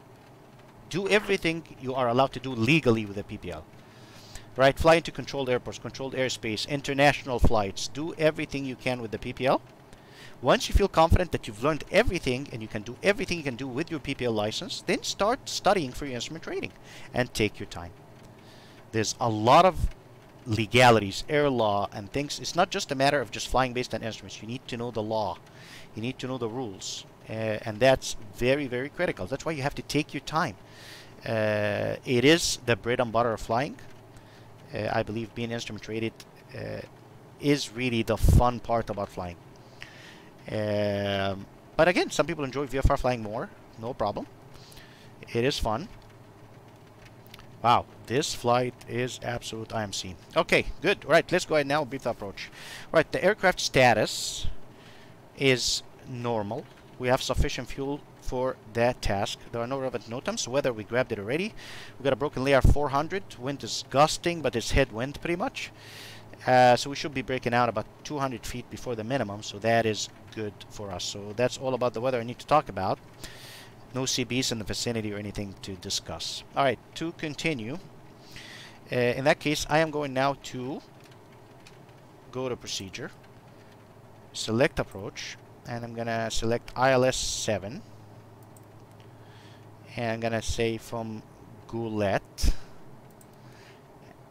Do everything you are allowed to do legally with a PPL. Right? Fly into controlled airports, controlled airspace, international flights. Do everything you can with the PPL. Once you feel confident that you've learned everything and you can do everything you can do with your PPL license, then start studying for your instrument rating and take your time. There's a lot of legalities, air law, and things. It's not just a matter of just flying based on instruments. You need to know the law. You need to know the rules. Uh, and that's very, very critical. That's why you have to take your time. Uh, it is the bread and butter of flying. Uh, I believe being instrument rated uh, is really the fun part about flying. Um, but again, some people enjoy VFR flying more. No problem. It is fun. Wow, this flight is absolute IMC. Okay, good. All right, let's go ahead now brief the approach. All right, the aircraft status is normal. We have sufficient fuel for that task. There are no relevant NOTAMs, so weather we grabbed it already. We got a broken layer 400. Wind is gusting, but it's headwind pretty much. Uh, so we should be breaking out about 200 feet before the minimum, so that is good for us. So that's all about the weather I need to talk about. No CBs in the vicinity or anything to discuss. Alright, to continue. Uh, in that case, I am going now to go to procedure, select approach, and I'm gonna select ILS 7. And I'm gonna say from Goulet.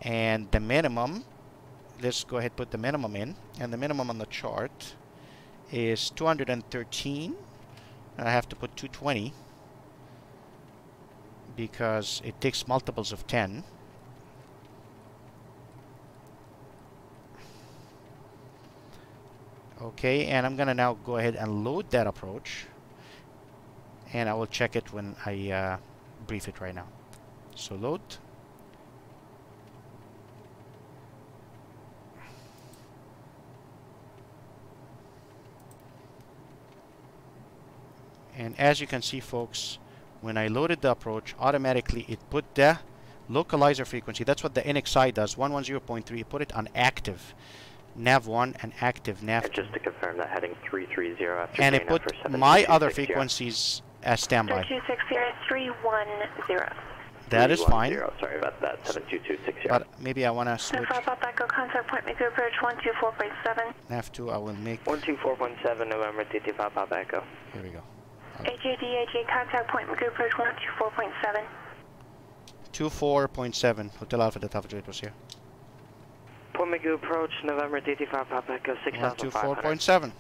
And the minimum let's go ahead put the minimum in. And the minimum on the chart is 213 and I have to put 220 because it takes multiples of 10 okay and I'm gonna now go ahead and load that approach. And I will check it when I uh, brief it right now. So load and as you can see folks when I loaded the approach automatically it put the localizer frequency that's what the NXi does 110.3 put it on active nav 1 and active nav 2 Just to confirm that heading 330 after and it put for my other frequencies as standby 3260 310. That is fine. 310. Sorry about that. 72260. But maybe I want to switch. Alpha Echo contact Point Mugu approach 124.7. Have to. I will make. 124.7 November TT Papa Echo. Here we go. AJDAJ contact Point Mugu approach 124.7. Two four point seven. Hotel Alpha Delta Alpha Juliet was here. Point Mugu approach November TT Papa Echo One two 6500. four point seven.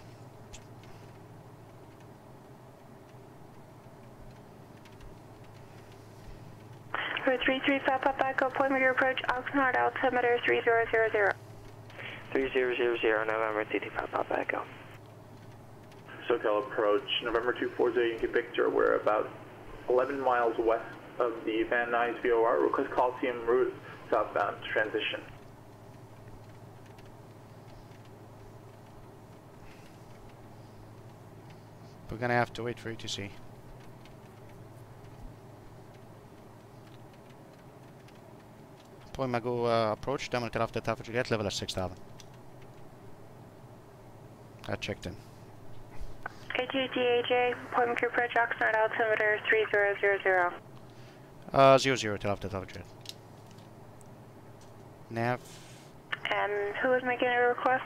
For 335 Papa Echo Point Mugu approach Oxnard altimeter 3000. 3000 November TT Papa Echo. SoCal approach, November 240 Yankee Victor. We're about 11 miles west of the Van Nuys VOR. Request Coliseum route southbound transition. We're gonna have to wait for you to see. Point Mugu uh, approach. Delta Alpha Juliet. Level at six thousand. I checked in. AJDAJ Point Mugu approach Oxnard altimeter 3000. Uh, zero zero Hotel Alpha Delta Alpha Juliet. Nav. And who is making a request?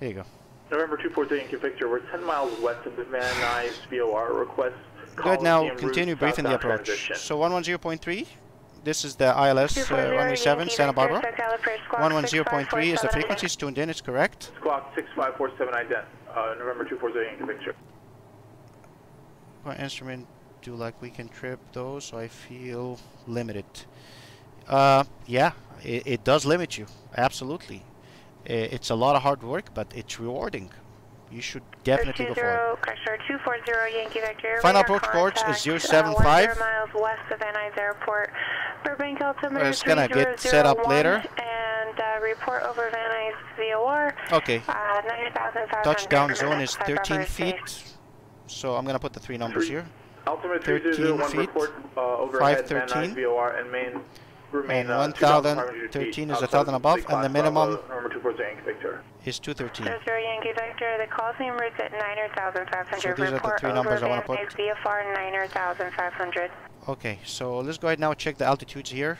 Here you go. November 240 Yankee Victor. We're 10 miles west of the Van Nuys VOR. Request Good. Now continue briefing the approach. transition. So one one zero point three. This is the ILS uh, runway seven Santa Barbara. SoCal approach squawk One one zero point three is the 6547 frequency. It's tuned in. It's correct. Squawk 6547 ident. Uh, November 240 Yankee Victor. What instrument do like weekend trip though? So I feel limited. Uh, yeah, it, it does limit you. Absolutely. It's a lot of hard work, but it's rewarding. You should definitely go for it. 20, sorry, 240 Yankee Victor. Final approach course is contact, 075. Uh, 10 miles west of Van Nuys Airport. Burbank altimeter It's gonna get set up 3001, later. And uh, report over Van Nuys VOR. Okay. Uh, 90,500 Touchdown zone is 13 feet. safe. So I'm gonna put the three numbers here. Altimeter 13 3001 feet, report uh, overhead 513. Nuys VOR and main remain And uh, 1,013 is feet 1,000 above, and the minimum Bravo, November 240 Yankee Victor. is 213. 00 Yankee Victor, the call Coliseum route at 90,500. So these are the three over numbers I wanna put. Nuys VFR 90,500. Okay, so let's go ahead now check the altitudes here.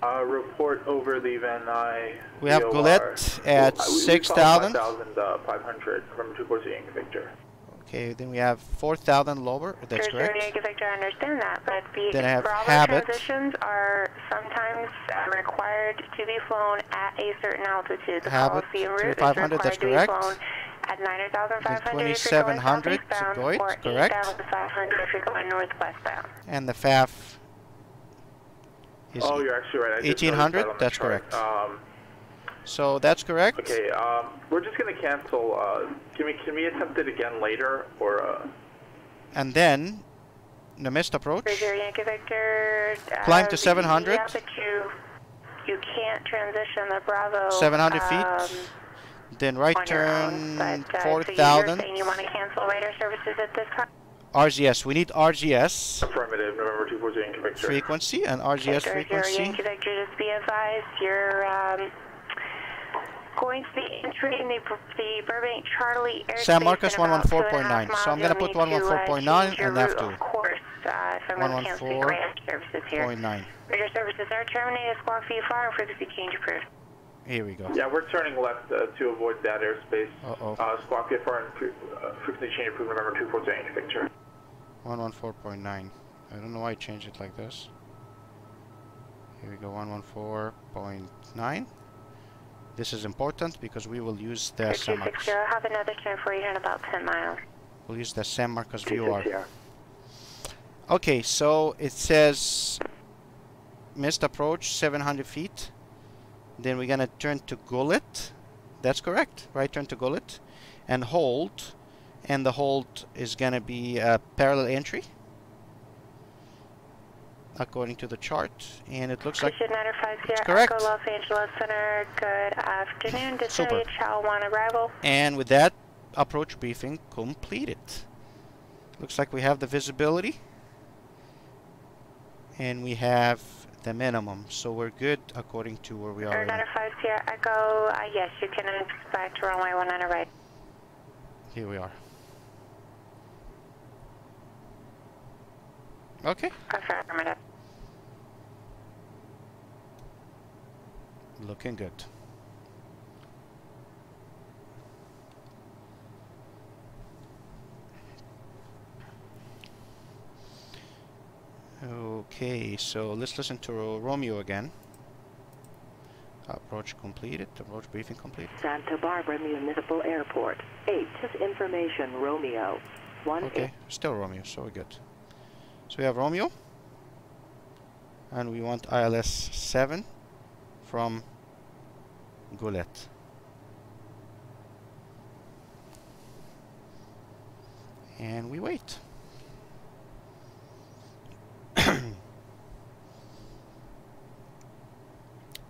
Uh, report over the Van Nuys We have VOR. Goulet at Uh, we- we 6,000. found 5,500. November 240 Victor. Okay, then we have 4,000 lower. That's 00 correct. Yankee Victor, I understand that, but the Then I have Bravo Habit. transitions are sometimes uh, required to be flown at a certain altitude. The Habit, Coliseum route is 3500, required that's to be correct. flown at 90,500 if you're going 2700 southeastbound, or correct. 8,500 if you're going northwestbound. And the FAF is Oh, you're actually right. I did notice 1800. that That's chart. correct. Um, So that's correct. okay, um, we're just going to cancel. Uh, can, we, can we attempt it again later? Or uh, And then the missed approach. 00 Yankee Victor. Uh, Climb to 700. Yeah, but you, you can't transition the Bravo. 700 um, feet. Then right on own, turn but, uh, So 4,000. you're saying you want to cancel radar services at this time? RGS. We need RGS affirmative, November 240 Yankee frequency and RGS Victor, frequency. Yankee Victor, just be advised, you're um, going to be entering the, the Burbank Charlie airspace San Marcos in about two and a half 114.9. So I'm gonna put need to, uh, 114.9 and route, F2. Of course, uh, if I'm going to cancel the radar services here. 114.9. Radar services are terminated, squawk VFR, and frequency change approved. Here we go. Yeah, we're turning left uh, to avoid that airspace. Uh-oh. Uh, squawk VFR and fre- uh, frequency change approved, November 240 Yankee Victor. 114.9. I don't know why I changed it like this. Here we go, 114.9. This is important because we will use the. 260, I'll have another turn for you in about 10 miles. We'll use the San Marcos VOR. Okay, so it says missed approach 700 feet. Then we're gonna turn to Goulet. That's correct. Right turn to Goulet. And hold. And the hold is gonna be a parallel entry. According to the chart. And it looks like Station 905 Sierra correct. Echo Los Angeles Center. Good afternoon. Chow 1 arrival. And with that, approach briefing completed. Looks like we have the visibility. And we have the minimum. So we're good according to where we are. Right now. 905 Sierra Echo. Uh, yes, you can expect runway 19 right. Here we are. Okay. Affirmative. Looking good. Okay, so let's listen to Romeo again. Approach completed. Approach briefing completed. Santa Barbara Municipal Airport. Eight. Just information, Romeo. One. Okay, still Romeo, so we're good. So we have Romeo. And we want ILS 7 from Goulet. And we wait.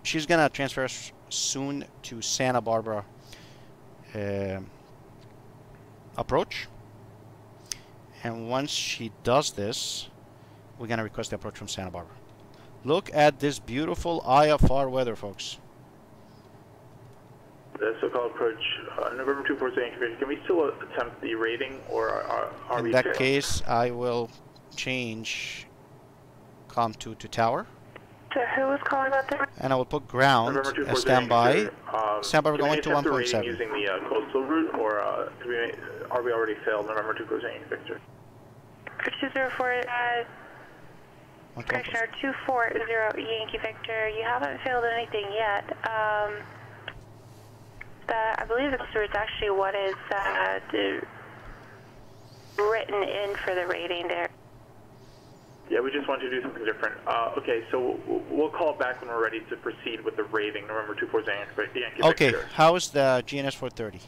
She's gonna transfer us soon to Santa Barbara uh, approach. And once she does this, we're gonna request the approach from Santa Barbara. Look at this beautiful IFR weather, folks. The SoCal approach, uh, November 248 configuration. Can we still attempt the rating, or are, are In we that failed? case, I will change COM2 to tower. So who was calling about that? And I will put ground as standby. configuration. Um, Standby, we're going to attempt the rating 1.7. using the uh, coastal route, or uh, do are we already failed November 248 Victor? 204, uh, correction, 240 Yankee Victor. You haven't failed anything yet. Um, the, I believe this is actually what is uh, the, written in for the rating there. Yeah, we just want to do something different. Uh, okay, so we'll, we'll call back when we're ready to proceed with the rating, November 248 Yankee Okay, Victor. how is the GNS 430?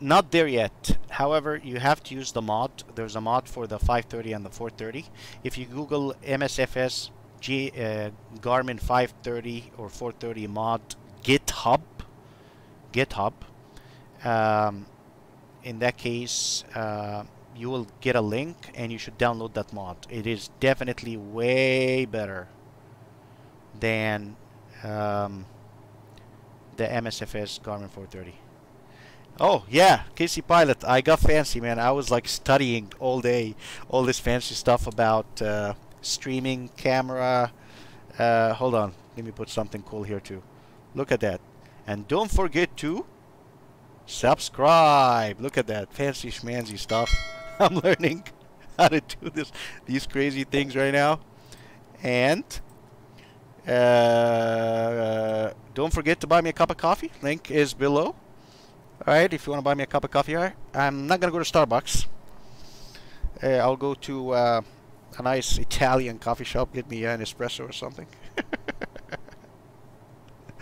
Not there yet. However, you have to use the mod. There's a mod for the 530 and the 430. If you Google MSFS G, uh, Garmin 530 or 430 mod GitHub, GitHub, um, in that case, uh, you will get a link and you should download that mod. It is definitely way better than um, the MSFS Garmin 430. Oh yeah, Casey Pilot. I got fancy, man. I was like studying all day, all this fancy stuff about uh, streaming camera. Uh, hold on, let me put something cool here too. Look at that, and don't forget to subscribe. Look at that fancy schmancy stuff. I'm learning how to do this, these crazy things right now, and uh, don't forget to buy me a cup of coffee. Link is below. Alright, if you want to buy me a cup of coffee. I'm not going to go to Starbucks. Uh, I'll go to uh, a nice Italian coffee shop, get me an espresso or something.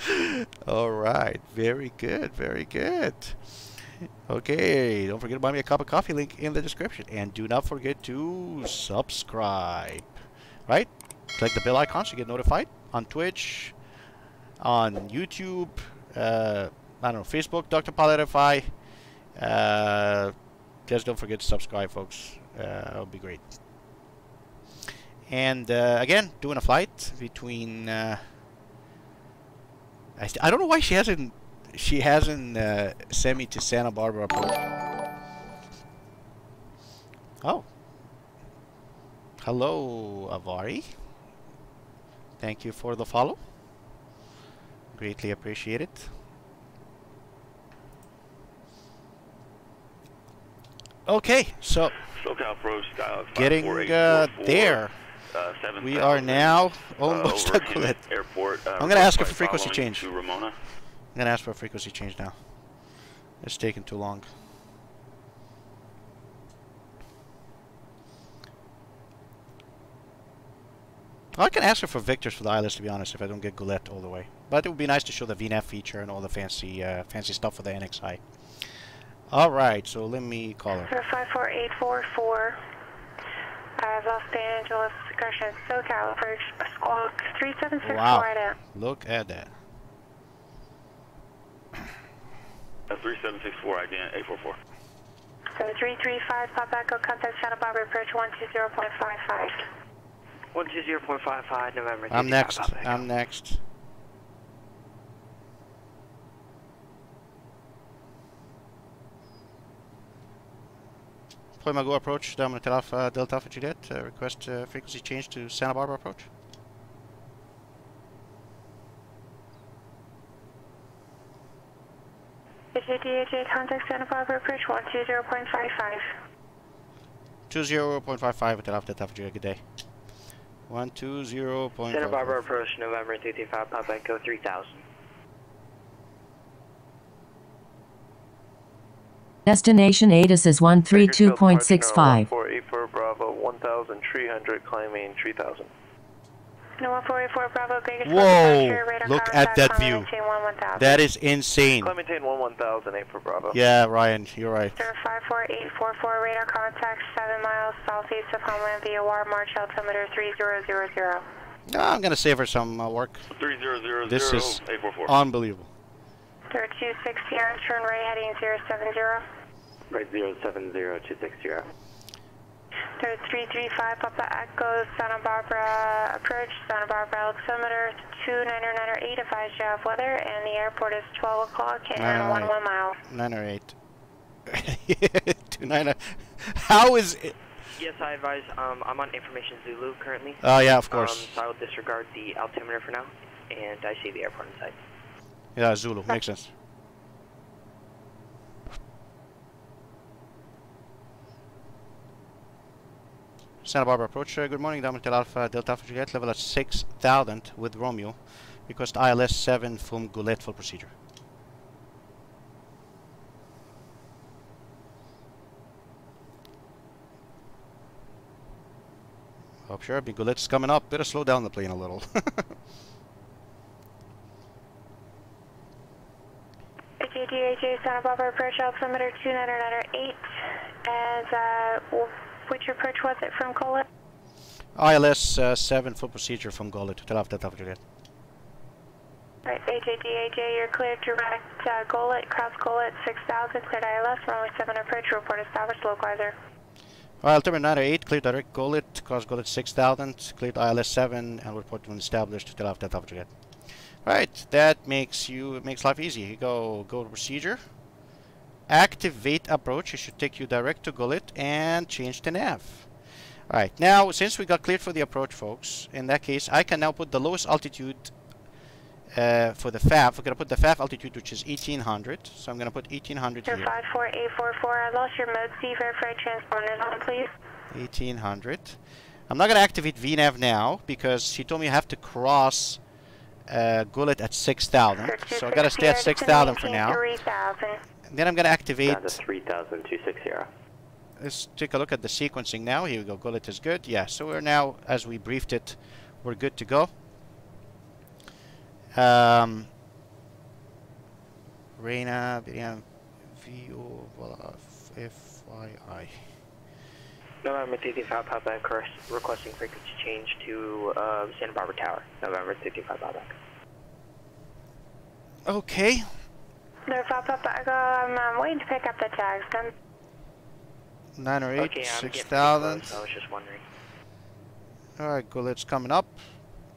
Alright, very good, very good. Okay, don't forget to buy me a cup of coffee, link in the description. And do not forget to subscribe. Right? Click the bell icon so you get notified on Twitch, on YouTube, uh, I don't know, Facebook, Dr. Pilotify. Uh, just don't forget to subscribe, folks. Uh, it'll be great. And uh, again, doing a flight between. Uh, I, I don't know why she hasn't she hasn't uh, sent me to Santa Barbara. Oh. Hello, Avari. Thank you for the follow. Greatly appreciate it. Okay, so SoCal approach, Skyline getting uh, there. Uh, We are now almost over at Gillette. Airport. Uh, I'm gonna ask her request for frequency change. To. I'm gonna ask for a frequency change now. It's taking too long. I can ask her for Victors for the ILS to be honest if I don't get Goulet all the way. But it would be nice to show the VNAV feature and all the fancy uh, fancy stuff for the NXi. Alright, so let me call her. 54844. Uh, Los Angeles, correction, SoCal, approach, squawk 3764 Wow. right out. Look at that. Uh, 3764, IDN 844. So 335, Pop Echo, contact Santa Barbara, approach 120.55. 120.55, November. I'm next. I'm next. deploy my go approach, down Tel Alpha, uh, Delta Alpha Juliet, uh, request uh, frequency change to Santa Barbara approach. DHA contact Santa Barbara approach 120.55. 20.55 Tel Alpha Delta Alpha Juliet, good day. 120.55. Santa Barbara approach November 35, Papa Echo 3000. Destination ATIS is 132.65. 484 Bravo 1300 climbing 3000. No 1484 Bravo Vegas. Whoa! Look at that view. That is insane. Clementine 11000 8 for Bravo. Yeah, Ryan, you're right. Sir 54844 radar contact 7 miles southeast of Homeland VOR March altimeter 3000. No, I'm gonna save her some uh, work. 3000 This is 844. unbelievable. Sir 260 turn right heading 070. Right 070260. Sir 335 Papa Echo Santa Barbara approach Santa Barbara altimeter 29908 advise you have weather and the airport is 12 o'clock and 1 1 mile. 9 or 8. 2 9 or- How is it? Yes, I advise. Um, I'm on Information Zulu currently. Oh, yeah, of course. Um, so I will disregard the altimeter for now, and I see the airport in sight. Yeah, Zulu. Makes sense. Santa Barbara approach. Uh, good morning, Hotel Alpha Delta Alpha Juliet, level at 6000 with Romeo. Request ILS 7 from Goulet for procedure. Oh, sure, big Goulet's coming up. Better slow down the plane a little. JDHA Santa Barbara approach altimeter 29908 and uh, which approach was it from Goulet? ILS uh, 7 for procedure from Goulet to Delta Alpha Juliet. Right, AJDAJ, you're cleared direct uh, Goulet, cross Goulet 6000, cleared ILS, runway 7 approach, report established, localizer. Altimeter 908, cleared direct Goulet, cross Goulet 6000, cleared ILS 7, and report when established to Delta Alpha Juliet. Right, that makes you makes life easy. You go go to procedure, activate approach. It should take you direct to Goulet and change the nav. All right, now since we got cleared for the approach, folks, in that case, I can now put the lowest altitude uh, for the FAF. We're gonna put the FAF altitude, which is 1800. So I'm gonna put 1800 Sir here. 54844, I lost your mode C, verify transponders on, please. 1800. I'm not gonna activate VNAV now because she told me I have to cross uh, Goulet at 6000. So I gotta stay at 6000 for now. 3000. And then I'm gonna activate. Down to 3260. Let's take a look at the sequencing now. Here we go. Goulet is good. Yeah. So we're now, as we briefed it, we're good to go. Um, Reina, BM, VO, voila, FYI. November 335 Papa requesting frequency change to uh, Santa Barbara Tower. November 335 Papa Echo. Okay. Sir 5 Papa Echo, I'm um, waiting to pick up the tags. Then 9 or 8, Okay, I'm getting 6000. close, I was just wondering. Alright, Goulet's coming up.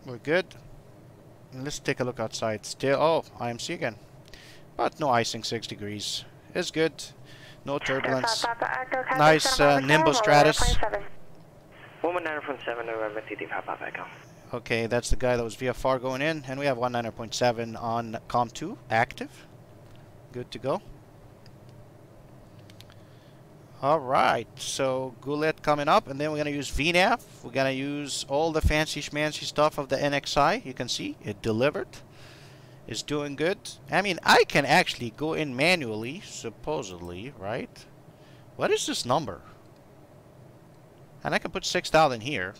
We're good. Let's take a look outside. Still, oh, IMC again. But no icing, 6 degrees. It's good. No turbulence. Papa Echo, contact Nice Santa uh, Barbara nimble Tower, stratus. 119.7. 119.7 November 335 Papa Echo. Okay, that's the guy that was VFR going in. And we have 19.7 on COM2 active. Good to go. Alright, so Goulet coming up, and then we're going to use VNAV. We're going to use all the fancy schmancy stuff of the NXi. You can see it delivered. It's doing good. I mean, I can actually go in manually, supposedly, right? What is this number? And I can put 6,000 here.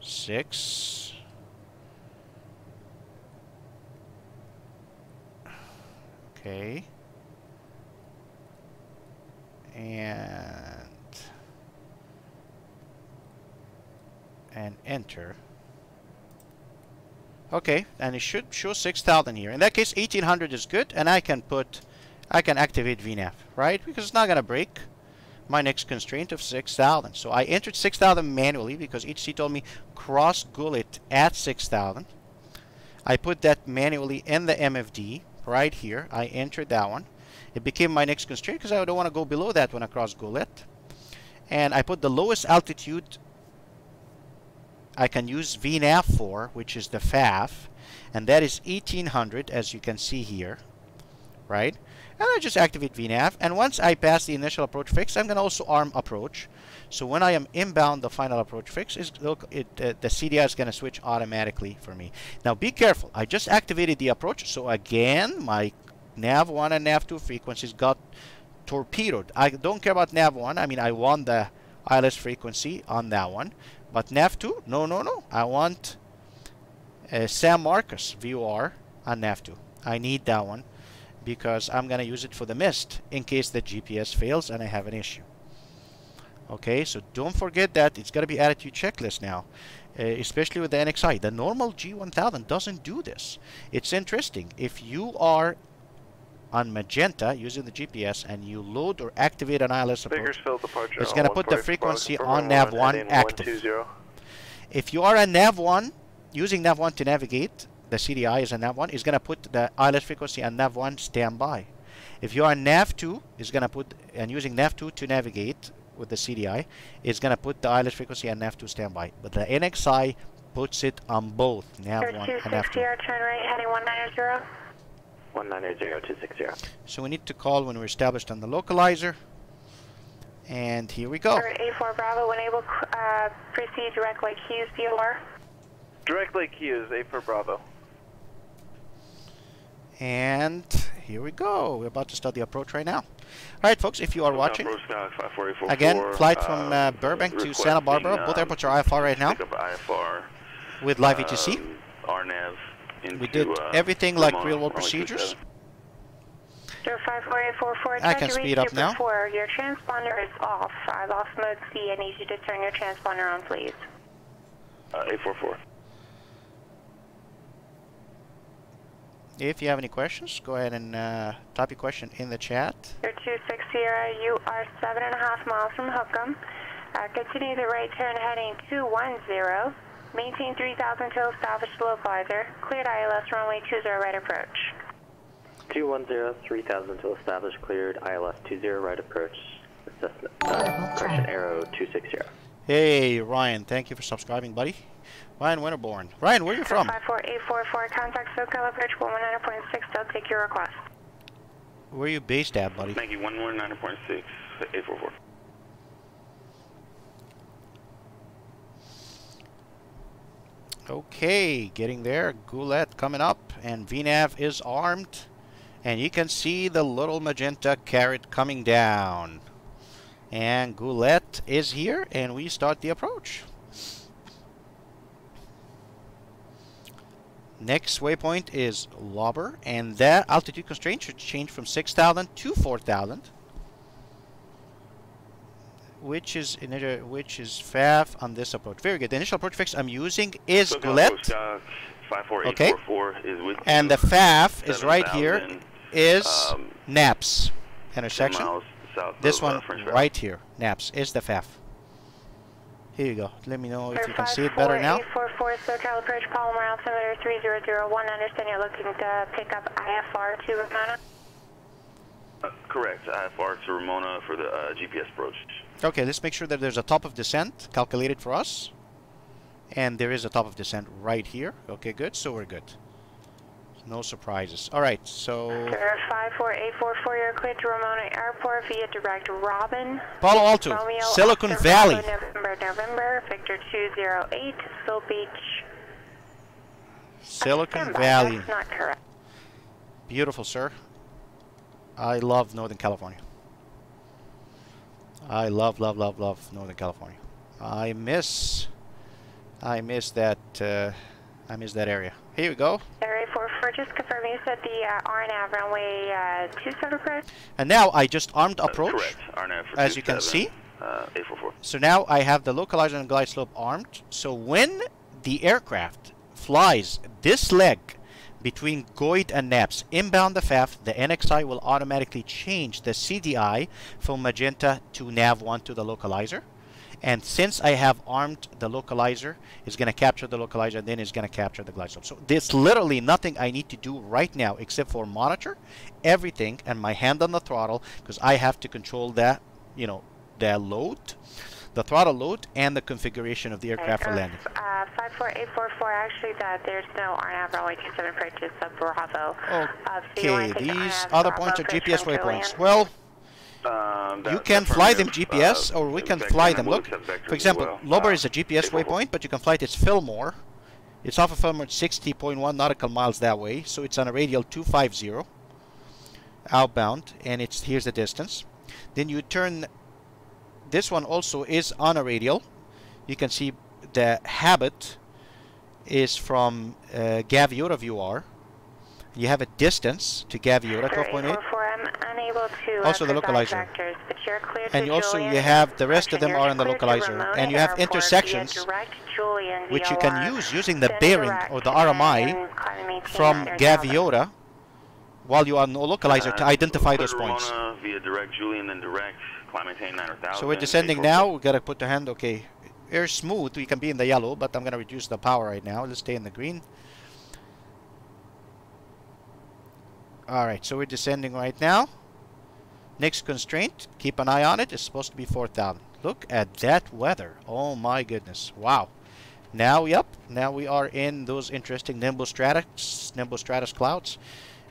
Six. Okay. And and enter. Okay, and it should show 6,000 here. In that case, 1800 is good, and I can put, I can activate VNAV, right? Because it's not gonna break my next constraint of 6,000. So I entered 6,000 manually because HC told me cross Goulet at 6,000. I put that manually in the MFD right here. I entered that one. It became my next constraint because I don't want to go below that when I cross Goulet. And I put the lowest altitude I can use VNAV4, which is the FAF, and that is 1800, as you can see here, right? And I just activate VNAV, and once I pass the initial approach fix, I'm going to also arm approach. So when I am inbound the final approach fix, is it, uh, the CDI is going to switch automatically for me. Now be careful. I just activated the approach, so again, my NAV1 and NAV2 frequencies got torpedoed. I don't care about NAV1. I mean, I want the ILS frequency on that one. But NAV2, no, no, no. I want uh, San Marcos VOR on NAV2. I need that one because I'm going to use it for the missed in case the GPS fails and I have an issue. Okay, so don't forget that it's going to be added to your checklist now, uh, especially with the NXi. The normal G1000 doesn't do this. It's interesting. If you are on Magenta using the GPS and you load or activate an ILS approach, it's going to put the frequency on nav1 active. If you are a nav1 using nav1 to navigate, the CDI is a nav1, is going to put the ILS frequency on nav1 standby. If you are nav2, is going to put and using nav2 to navigate with the CDI, is going to put the ILS frequency on nav2 standby. But the NXi puts it on both nav1 and nav2. turn right, heading 190. 190-260. So we need to call when we're established on the localizer. And here we go. A4 Bravo, when able, uh, proceed direct Lake Hughes, VOR. Direct Lake Hughes, A for Bravo. And here we go. We're about to start the approach right now. All right, folks, if you are watching, again, flight from uh, Burbank to Santa Barbara. Both airports are IFR right now with live ATC. RNAV We did everything like real-world procedures. 054844, I can speed up now. Your transponder is off. I lost mode C. I need you to turn your transponder on, please. Uh, 844. If you have any questions, go ahead and uh, type your question in the chat. Your 260, you are seven and a half miles from Hookham. Uh, continue the right turn heading 210. Maintain 3000 till establish the localizer. Cleared ILS runway 20 right approach. 210, 3000 to establish cleared, ILS 20 right approach, assessment, uh, correction arrow 260. Hey, Ryan, thank you for subscribing, buddy. Ryan Winterborn. Ryan, where are you from? 54844, contact SoCal approach 119.6, they'll take your request. Where are you based at, buddy? Thank you, 119.6, 844. Okay, getting there. Goulet coming up, and VNAV is armed. And you can see the little magenta carrot coming down. And Goulet is here, and we start the approach. Next waypoint is Lauber, and that altitude constraint should change from 6,000 to 4,000. Which is initial, which is FAF on this approach. Very good. The initial approach fix I'm using is SoCal Goulet. Uh, Okay. is with And the FAF is right here, is um, NAPS 10 intersection. Miles south This of, uh, one French right here, NAPS, is the FAF. Here you go. Let me know if you can see it better now. 844 SoCal approach Palmer altimeter 3001. Understand you're looking to pick up IFR to Ramona. Uh, correct. IFR to Ramona for the uh, GPS approach. Okay, let's make sure that there's a top of descent calculated for us. And there is a top of descent right here. Okay, good. So we're good. No surprises. All right, so Sir, 54844, you're cleared to Ramona Airport via direct Robin. Palo Alto, Romeo, Silicon Oscar, Valley. November, November, Victor 208, Still Beach. Silicon Valley. That's not correct. Beautiful, sir. I love Northern California. I love, love, love, love Northern California. I miss, I miss that, uh, I miss that area. Here we go. Sir, 844, just confirming you said the uh, RNAV runway uh, 27 approach? And now I just armed approach, Correct. RNAV for as you can see. Uh, 844. So now I have the localizer and glide slope armed. So when the aircraft flies this leg between GOID and NAPS inbound the FAF, the NXi will automatically change the CDI from magenta to nav1 to the localizer. And since I have armed the localizer, it's going to capture the localizer and then it's going to capture the glide slope. So there's literally nothing I need to do right now except for monitor everything and my hand on the throttle because I have to control that, you know, the load. the throttle load, and the configuration of the aircraft for landing. Uh, 54844, actually, that there's no RNAV runway 27 approach, it's sub Bravo. Okay, these other points are GPS waypoints. Well, Um, you can fly them GPS, or we can fly them. Look, for example, Lober is a GPS waypoint, but you can fly it. It's Fillmore. It's off of Fillmore 60.1 nautical miles that way, so it's on a radial 250 outbound, and it's here's the distance. Then you turn. This one also is on a radial. You can see the habit is from uh, Gaviota VOR. You have a distance to Gaviota 12.8. I'm unable to uh, Also the localizer. vectors, but you're clear And you also you have the rest of them You're are in the localizer, and you have intersections which you can use using the bearing or the RMI climb and maintain from that air travel. Gaviota while you are on the localizer to identify those points. Ramona via direct Julian, then direct, climb maintain 9000. So we're descending now. We gotta put the hand. Okay, air smooth. We can be in the yellow, but I'm gonna reduce the power right now. Let's stay in the green. All right, so we're descending right now. Next constraint, keep an eye on it. It's supposed to be 4,000. Look at that weather. Oh my goodness. Wow. Now, yep, now we are in those interesting nimbostratus, nimbostratus clouds.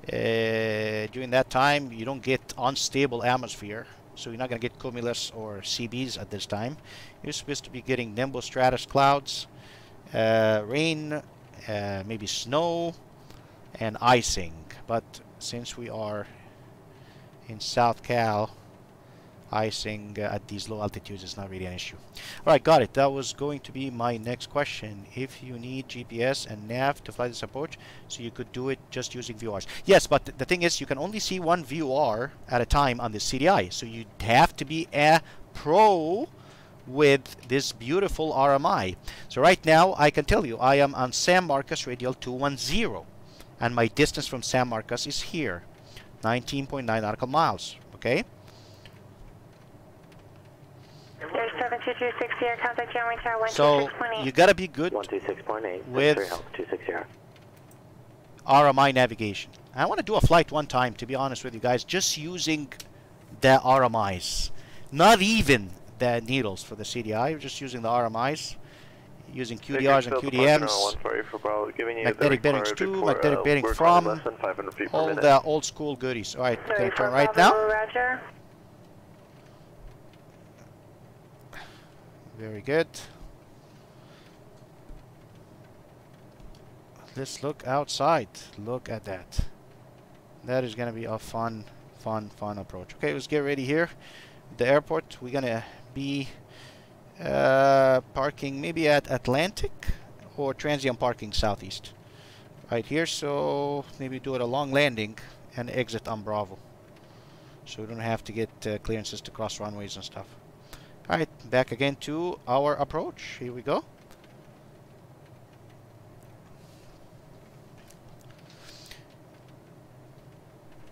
Uh, during that time, you don't get unstable atmosphere, so you're not going to get cumulus or CBs at this time. You're supposed to be getting nimbostratus clouds, uh, rain, uh, maybe snow, and icing. But since we are in South Cal, icing uh, at these low altitudes is not really an issue. Alright, got it. That was going to be my next question. If you need GPS and nav to fly this approach, so you could do it just using VORs. Yes, but th the thing is, you can only see one VOR at a time on the CDI, so you have to be a pro with this beautiful RMI. So right now, I can tell you, I am on San Marcos Radial 210, and my distance from San Marcos is here, 19.9 nautical miles, okay? There's 72260 air contact runway tower So you gotta be good 126.8. with X-ray help 260. RMI navigation. I want to do a flight one time, to be honest with you guys, just using the RMIs. Not even the needles for the CDI, just using the RMIs, using QDRs and QDMs, magnetic bearings to, magnetic bearing from, all the old school goodies. Alright, gonna turn right now. Roger. Very good. Let's look outside. Look at that. That is going to be a fun, fun, fun approach. Okay, let's get ready here. The airport, we're going to be uh, parking maybe at Atlantic or transient parking southeast. Right here, so maybe do it a long landing and exit on Bravo. So we don't have to get uh, clearances to cross runways and stuff. Alright, back again to our approach. Here we go.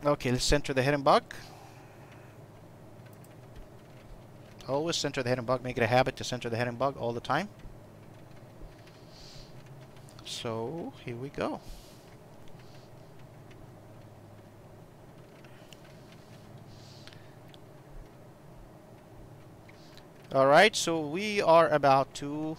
Okay, let's center the heading bug. Always center the heading bug. Make it a habit to center the heading bug all the time. So, here we go. Alright, so we are about to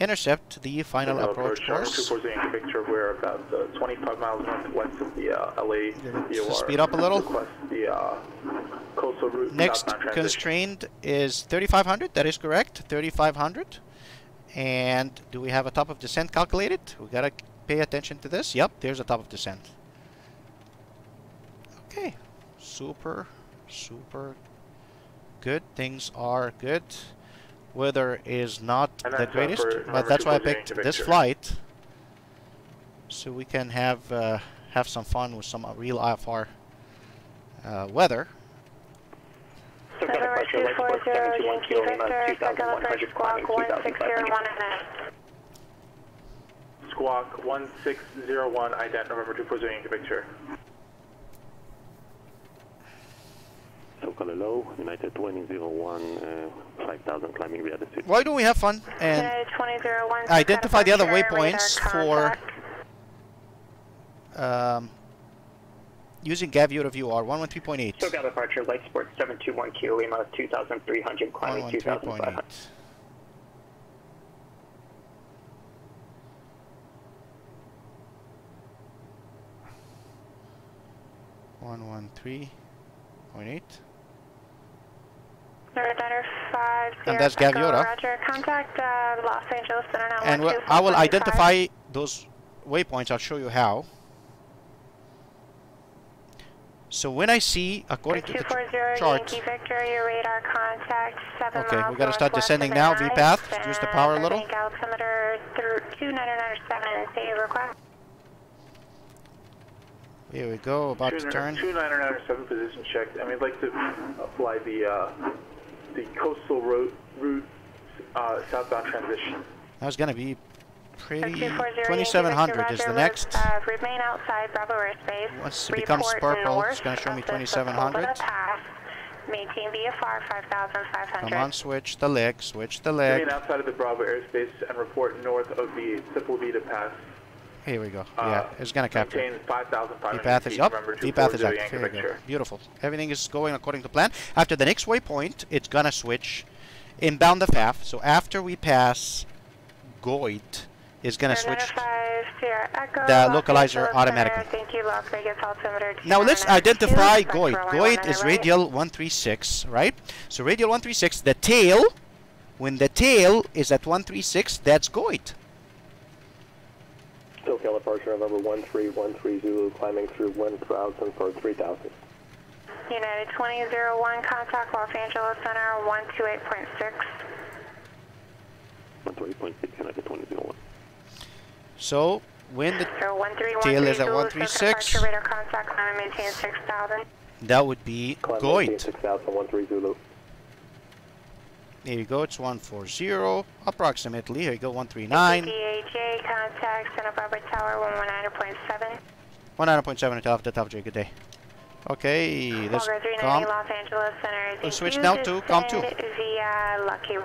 intercept the final Hotel approach course. 240 we're about uh, 25 miles northwest of the uh, LA speed up a little. Request the uh, Next constraint is 3500. That is correct. 3500. And do we have a top of descent calculated? We gotta pay attention to this. Yep, there's a top of descent. Okay. Super, super good. Things are good. Weather is not And the uh, greatest, but that's why I picked this flight. So we can have uh, have some fun with some real IFR uh, weather. November 240 Yankee Victor, SoCal Approach Squawk 1601 and Squawk 1601, ident November 240 Yankee Victor. SoCal low, United 2001, uh, 5000 climbing via the city. Why don't we have fun and identify the other waypoints for um, using Gaviota VR 113.8. SoCal departure, light sport 721 Kilo Lima, 2,300, climbing 2,500. 113.8. One one three point eight. Third Niner five And that's Echo, Gaviota. Roger. Contact uh, Los Angeles Center now. And one, wh- two, I will identify those waypoints. I'll show you how. So when I see, according to the ch- 240 chart, Victor, your radar contact 7 Okay, we miles gotta start descending now, Van V-path, Nuys, use the power a little. think altimeter through 2997, say your request. here we go, about to turn. 2997 position checked, and we'd like to apply the uh, the coastal route, route uh, southbound transition. That was gonna be pretty. 240 2700 is the next. Uh, remain outside Bravo airspace. Once it becomes Report purple, it's gonna show me of the 2700. Sepulveda Pass. Maintain VFR 5500. Come on, switch the leg, switch the leg. Remain leg. outside of the Bravo airspace and report north of the Sepulveda Pass. Here we go. Uh, yeah, it's gonna capture. Maintain 5,500 V-path is feet. up. Remember, V-path is 240 active. Yankee Here we go. Beautiful. Everything is going according to plan. After the next waypoint, it's gonna switch inbound the FAF. So after we pass Goit, it's gonna switch. The localizer automatically. Thank you, Las Vegas altimeter. Now let's identify Central Goit. Goit is radial 136, right? So radial 136, the tail, when the tail is at 136, that's Goit. SoCal departure November 1313 Zulu, climbing through 1000 for 3000. United 2001, contact Los Angeles Center 128.6. 13.6, United 2001. So when the So 131 tail is at 136, departure radar contact, climb and maintain 6000. that would be Climb Goit. 6013 Zulu. Here you go, it's 140 approximately. Here you go, 139. DHA contact Santa Barbara Tower 119.7. 100.7 at Alpha Delta J, good day. Okay, let's Vulgar 390 calm. Los Angeles Center. We'll switch now to COM 2. Via Lucky.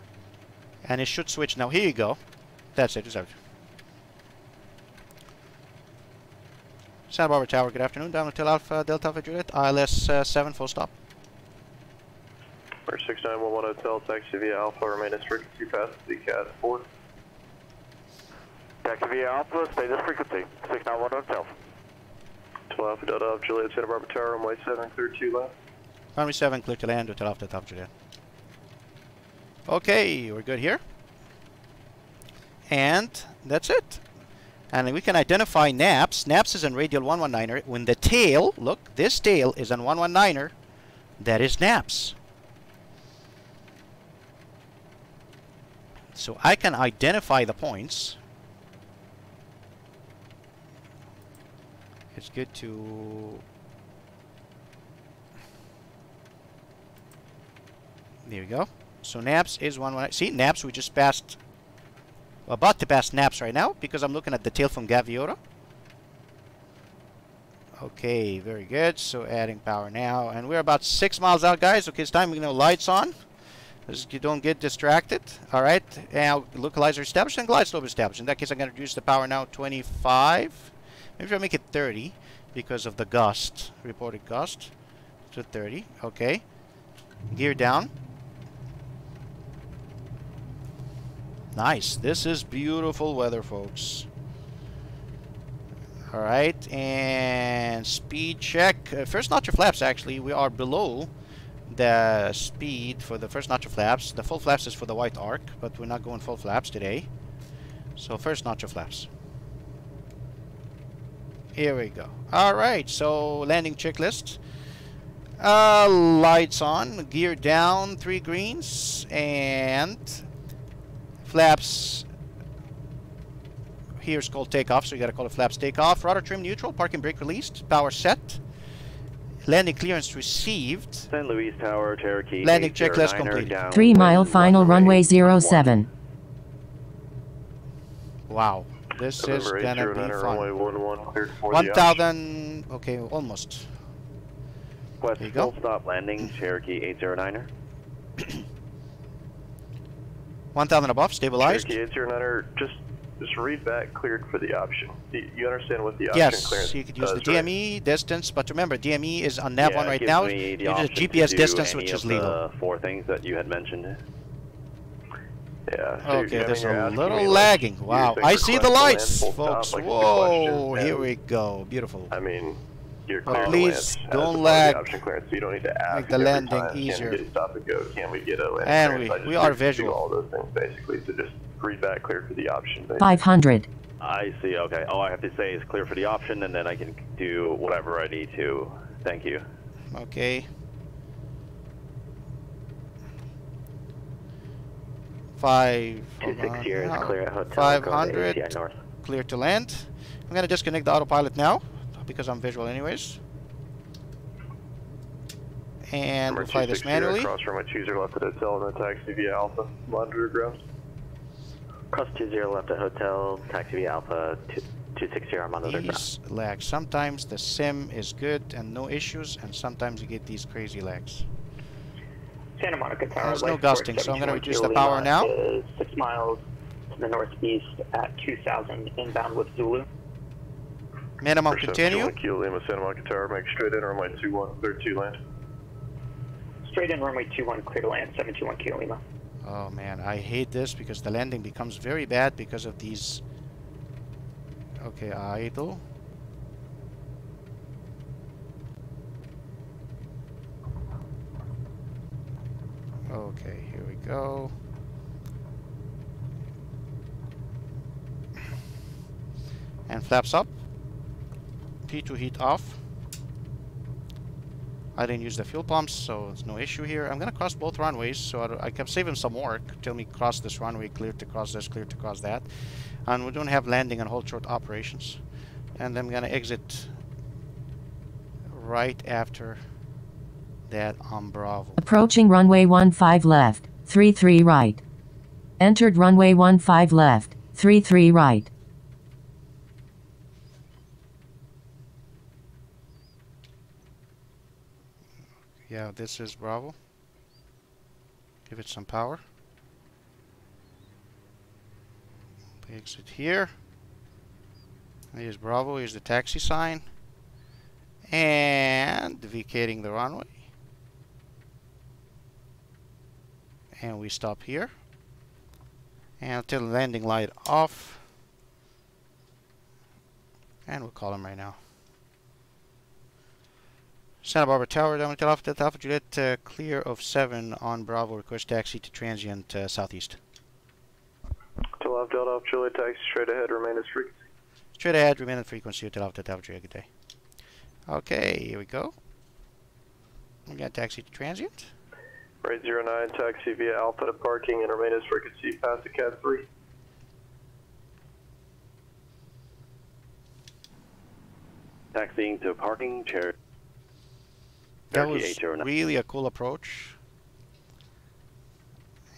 And it should switch now. Here you go. That's it, it's out. Santa Barbara Tower, good afternoon. Down Hotel Alpha Delta Alpha Juliet, ILS uh, 7, full stop. Or 6911 Hotel, taxi via Alpha, remain as frequency past the CAD 4. Taxi via Alpha, stay this frequency. 691 Hotel. 12 Alpha Delta Alpha Juliet, Santa Barbara Tower, runway 7, clear 2 left. Runway 7, clear to land, Hotel Alpha Delta Alpha Juliet. Okay, we're good here. And that's it. And we can identify NAPS. NAPS is in radial 119er. When the tail, look, this tail is on 119er, that is NAPS. So I can identify the points. It's good to There we go. So Naps is one one. See, Naps we just passed. About to pass Naps right now because I'm looking at the tail from Gaviota. Okay, very good. So adding power now, and we're about six miles out, guys. Okay, it's time. You know, lights on. Just you don't get distracted. All right. Now localizer established and glide slope established. In that case, I'm going to reduce the power now 25. Maybe I'll make it 30 because of the gust reported gust to 30. Okay. Gear down. Nice. This is beautiful weather, folks. All right, and speed check. Uh, first notch of flaps, actually, we are below the speed for the first notch of flaps. The full flaps is for the white arc, but we're not going full flaps today. So first notch of flaps. Here we go. All right, so landing checklist. Uh, lights on, gear down, three greens, and flaps. Here's called takeoff, so you gotta call it flaps takeoff. Rudder trim neutral, parking brake released, power set. Landing clearance received. St. Louis Tower, Cherokee. Landing checklist completed. down 3 mile final runway 07. Wow, this is gonna be runway fun. 11, cleared for the 1,000, okay, almost. West There you go. full stop landing, Cherokee 809er. 1,000 above, stabilized. Cherokee 809er, just Just read back cleared for the option. You understand what the option Yes, clearance you could use the right? DME distance, but remember, DME is on nav yeah, one it right now. You the GPS distance, which is legal. Four things that you had mentioned. Yeah. so Okay, there's a little lagging. Wow, I see the request to land lights, folks. like, Whoa, here we go. Beautiful. I mean, you're But clear please land don't a the lag. Option clearance, so you don't need to ask Make the landing time, easier. Can we get a stop and go? Can we get a land And clearance? we- we are need visual. all those things basically. So just read back clear for the option. Basically. 500. I see. Okay. All I have to say is clear for the option, and then I can do whatever I need to. Thank you. Okay. Five. hold 26 on here is now. clear at hotel. Five going to hundred. ATI North. Clear to land. I'm gonna disconnect the autopilot now because I'm visual anyways. And we'll Number fly this manually. Across from a chooser left at hotel and a taxi via Alpha. Monitor ground. Cross 20 left at hotel, taxi via Alpha, two- 260 I'm on the ground. Lags. Sometimes the sim is good and no issues, and sometimes you get these crazy lags. Santa Monica Tower. There's no gusting, so I'm gonna 71 reduce the power now. Six miles to the northeast at 2,000 inbound with Zulu. Minimum Percent continue. 21 Kilo Lima, Santa Monica Tower. Make straight in runway 21, clear 2 land. Straight in runway 21, clear to land, 721 Kilo Lima. Oh man, I hate this because the landing becomes very bad because of these. Okay, idle. Okay, here we go. And flaps up. P2 heat off. I didn't use the fuel pumps, so it's no issue here. I'm gonna cross both runways, so I, I kept saving some work. Tell me cross this runway, clear to cross this, clear to cross that. And we don't have landing and hold short operations. And I'm gonna exit right after that on Bravo. Approaching runway 15 left, 33 right. Entered runway 15 left, 33 right. Yeah, this is Bravo. Give it some power. Exit here. Here's Bravo, here's the taxi sign. And vacating the runway. And we stop here. And till landing light off. And we'll call him right now. Santa Barbara Tower, down to Alpha Delta Alpha Juliet, uh, clear of 7 on Bravo, request taxi to transient uh, southeast. Till Alpha Delta Alpha Juliet, taxi straight ahead, remain as frequency. Straight ahead, remain at frequency Hotel Alpha Delta Alpha Juliet, good day. Okay, here we go. We got taxi to transient. Right 09, taxi via Alpha to parking and remain at frequency past the Cat 3. Taxiing to parking, chair. That was really a cool approach.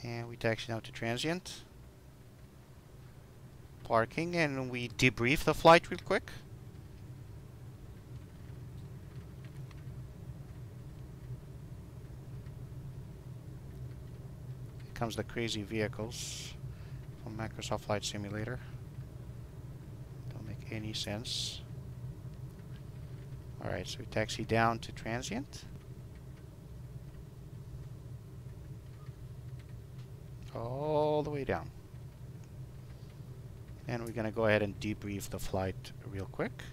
And we taxi now to transient. Parking, and we debrief the flight real quick. Here comes the crazy vehicles from Microsoft Flight Simulator. Don't make any sense. Alright, so we taxi down to transient. All the way down. And we're going to go ahead and debrief the flight real quick.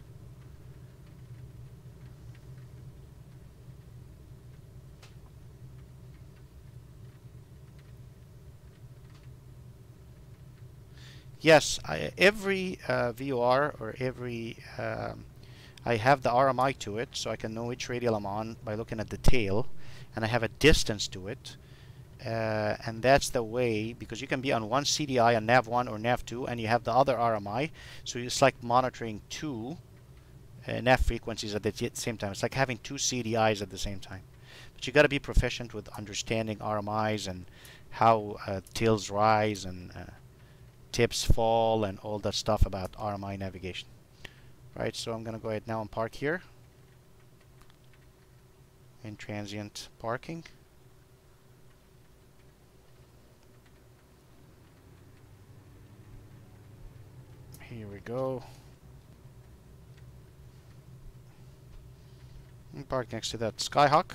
Yes, I, every uh, VOR or every um, I have the RMI to it, so I can know which radial I'm on by looking at the tail, and I have a distance to it. Uh, and that's the way, because you can be on one CDI on NAV1 or NAV2, and you have the other RMI, so it's like monitoring two uh, NAV frequencies at the same time. It's like having two CDIs at the same time. But you got to be proficient with understanding RMIs and how uh, tails rise and uh, tips fall and all that stuff about RMI navigation. Right, so I'm going to go ahead now and park here. In transient parking. Here we go. We park next to that Skyhawk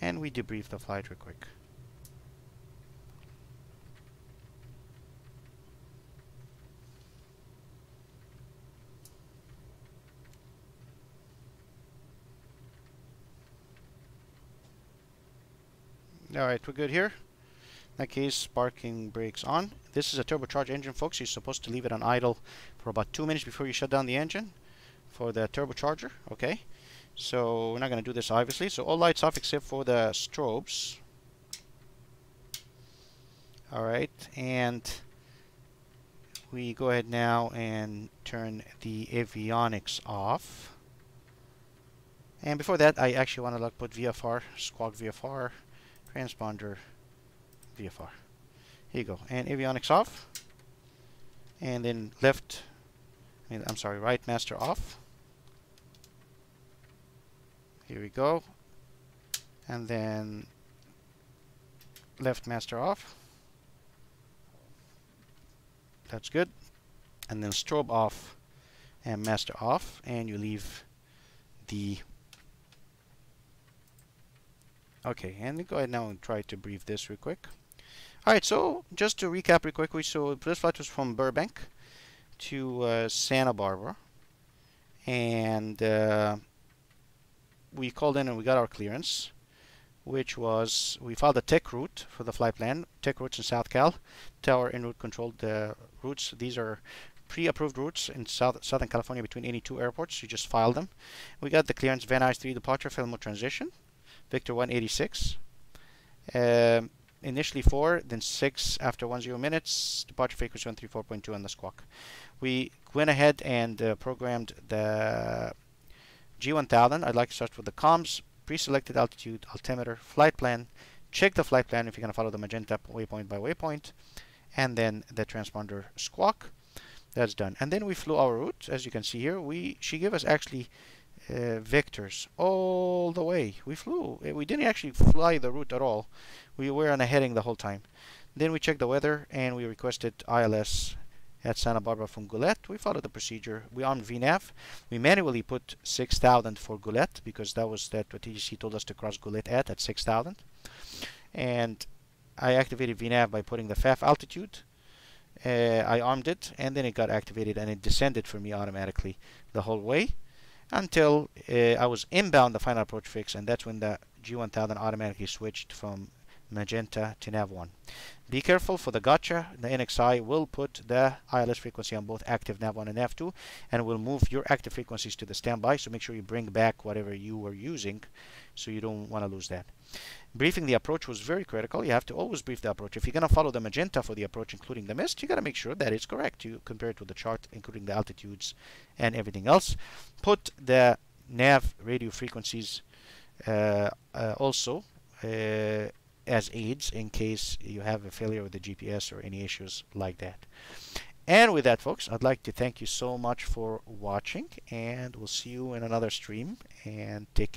and we debrief the flight real quick. Alright, we're good here. In that case, parking brakes on. This is a turbocharged engine, folks. You're supposed to leave it on idle for about two minutes before you shut down the engine for the turbocharger, okay? So we're not going to do this, obviously. So all lights off except for the strobes. Alright, and we go ahead now and turn the avionics off. And before that, I actually want to put VFR, squawk VFR, transponder VFR. Here you go. And avionics off. And then left, I'm sorry, right master off. Here we go. And then left master off. That's good. And then strobe off and master off. And you leave the Okay, and go ahead now and try to brief this real quick. Alright, so just to recap real quickly, so this flight was from Burbank to uh, Santa Barbara. And uh, we called in and we got our clearance, which was, we filed a TEC route for the flight plan, TEC routes in South Cal, tower en route controlled uh, routes. These are pre-approved routes in South, Southern California between any two airports. You just file them. We got the clearance Van Nuys 3 departure, Fillmore transition. Victor 186. Um, initially 4, then 6 after 10 minutes, departure frequency 134.2 on the squawk. We went ahead and uh, programmed the G1000. I'd like to start with the comms, pre-selected altitude, altimeter, flight plan, check the flight plan if you're going to follow the magenta waypoint by waypoint, and then the transponder squawk. That's done. And then we flew our route. As you can see here, we she gave us actually uh, vectors all the way. We flew. Uh, we didn't actually fly the route at all. We were on a heading the whole time. Then we checked the weather and we requested ILS at Santa Barbara from Goulet. We followed the procedure. We armed VNAV. We manually put 6,000 for Goulet because that was that what TGC told us to cross Goulet at at 6,000. And I activated VNAV by putting the FAF altitude. Uh, I armed it and then it got activated and it descended for me automatically the whole way until uh, I was inbound the final approach fix and that's when the G1000 automatically switched from magenta to nav1. Be careful for the gotcha. The NXi will put the ILS frequency on both active nav1 and nav2 and will move your active frequencies to the standby so make sure you bring back whatever you were using so you don't want to lose that. Briefing the approach was very critical. You have to always brief the approach. If you're going to follow the magenta for the approach, including the missed, you got to make sure that it's correct. You compare it with the chart, including the altitudes and everything else. Put the nav radio frequencies uh, uh, also uh, as aids in case you have a failure with the GPS or any issues like that. And with that, folks, I'd like to thank you so much for watching, and we'll see you in another stream, and take care.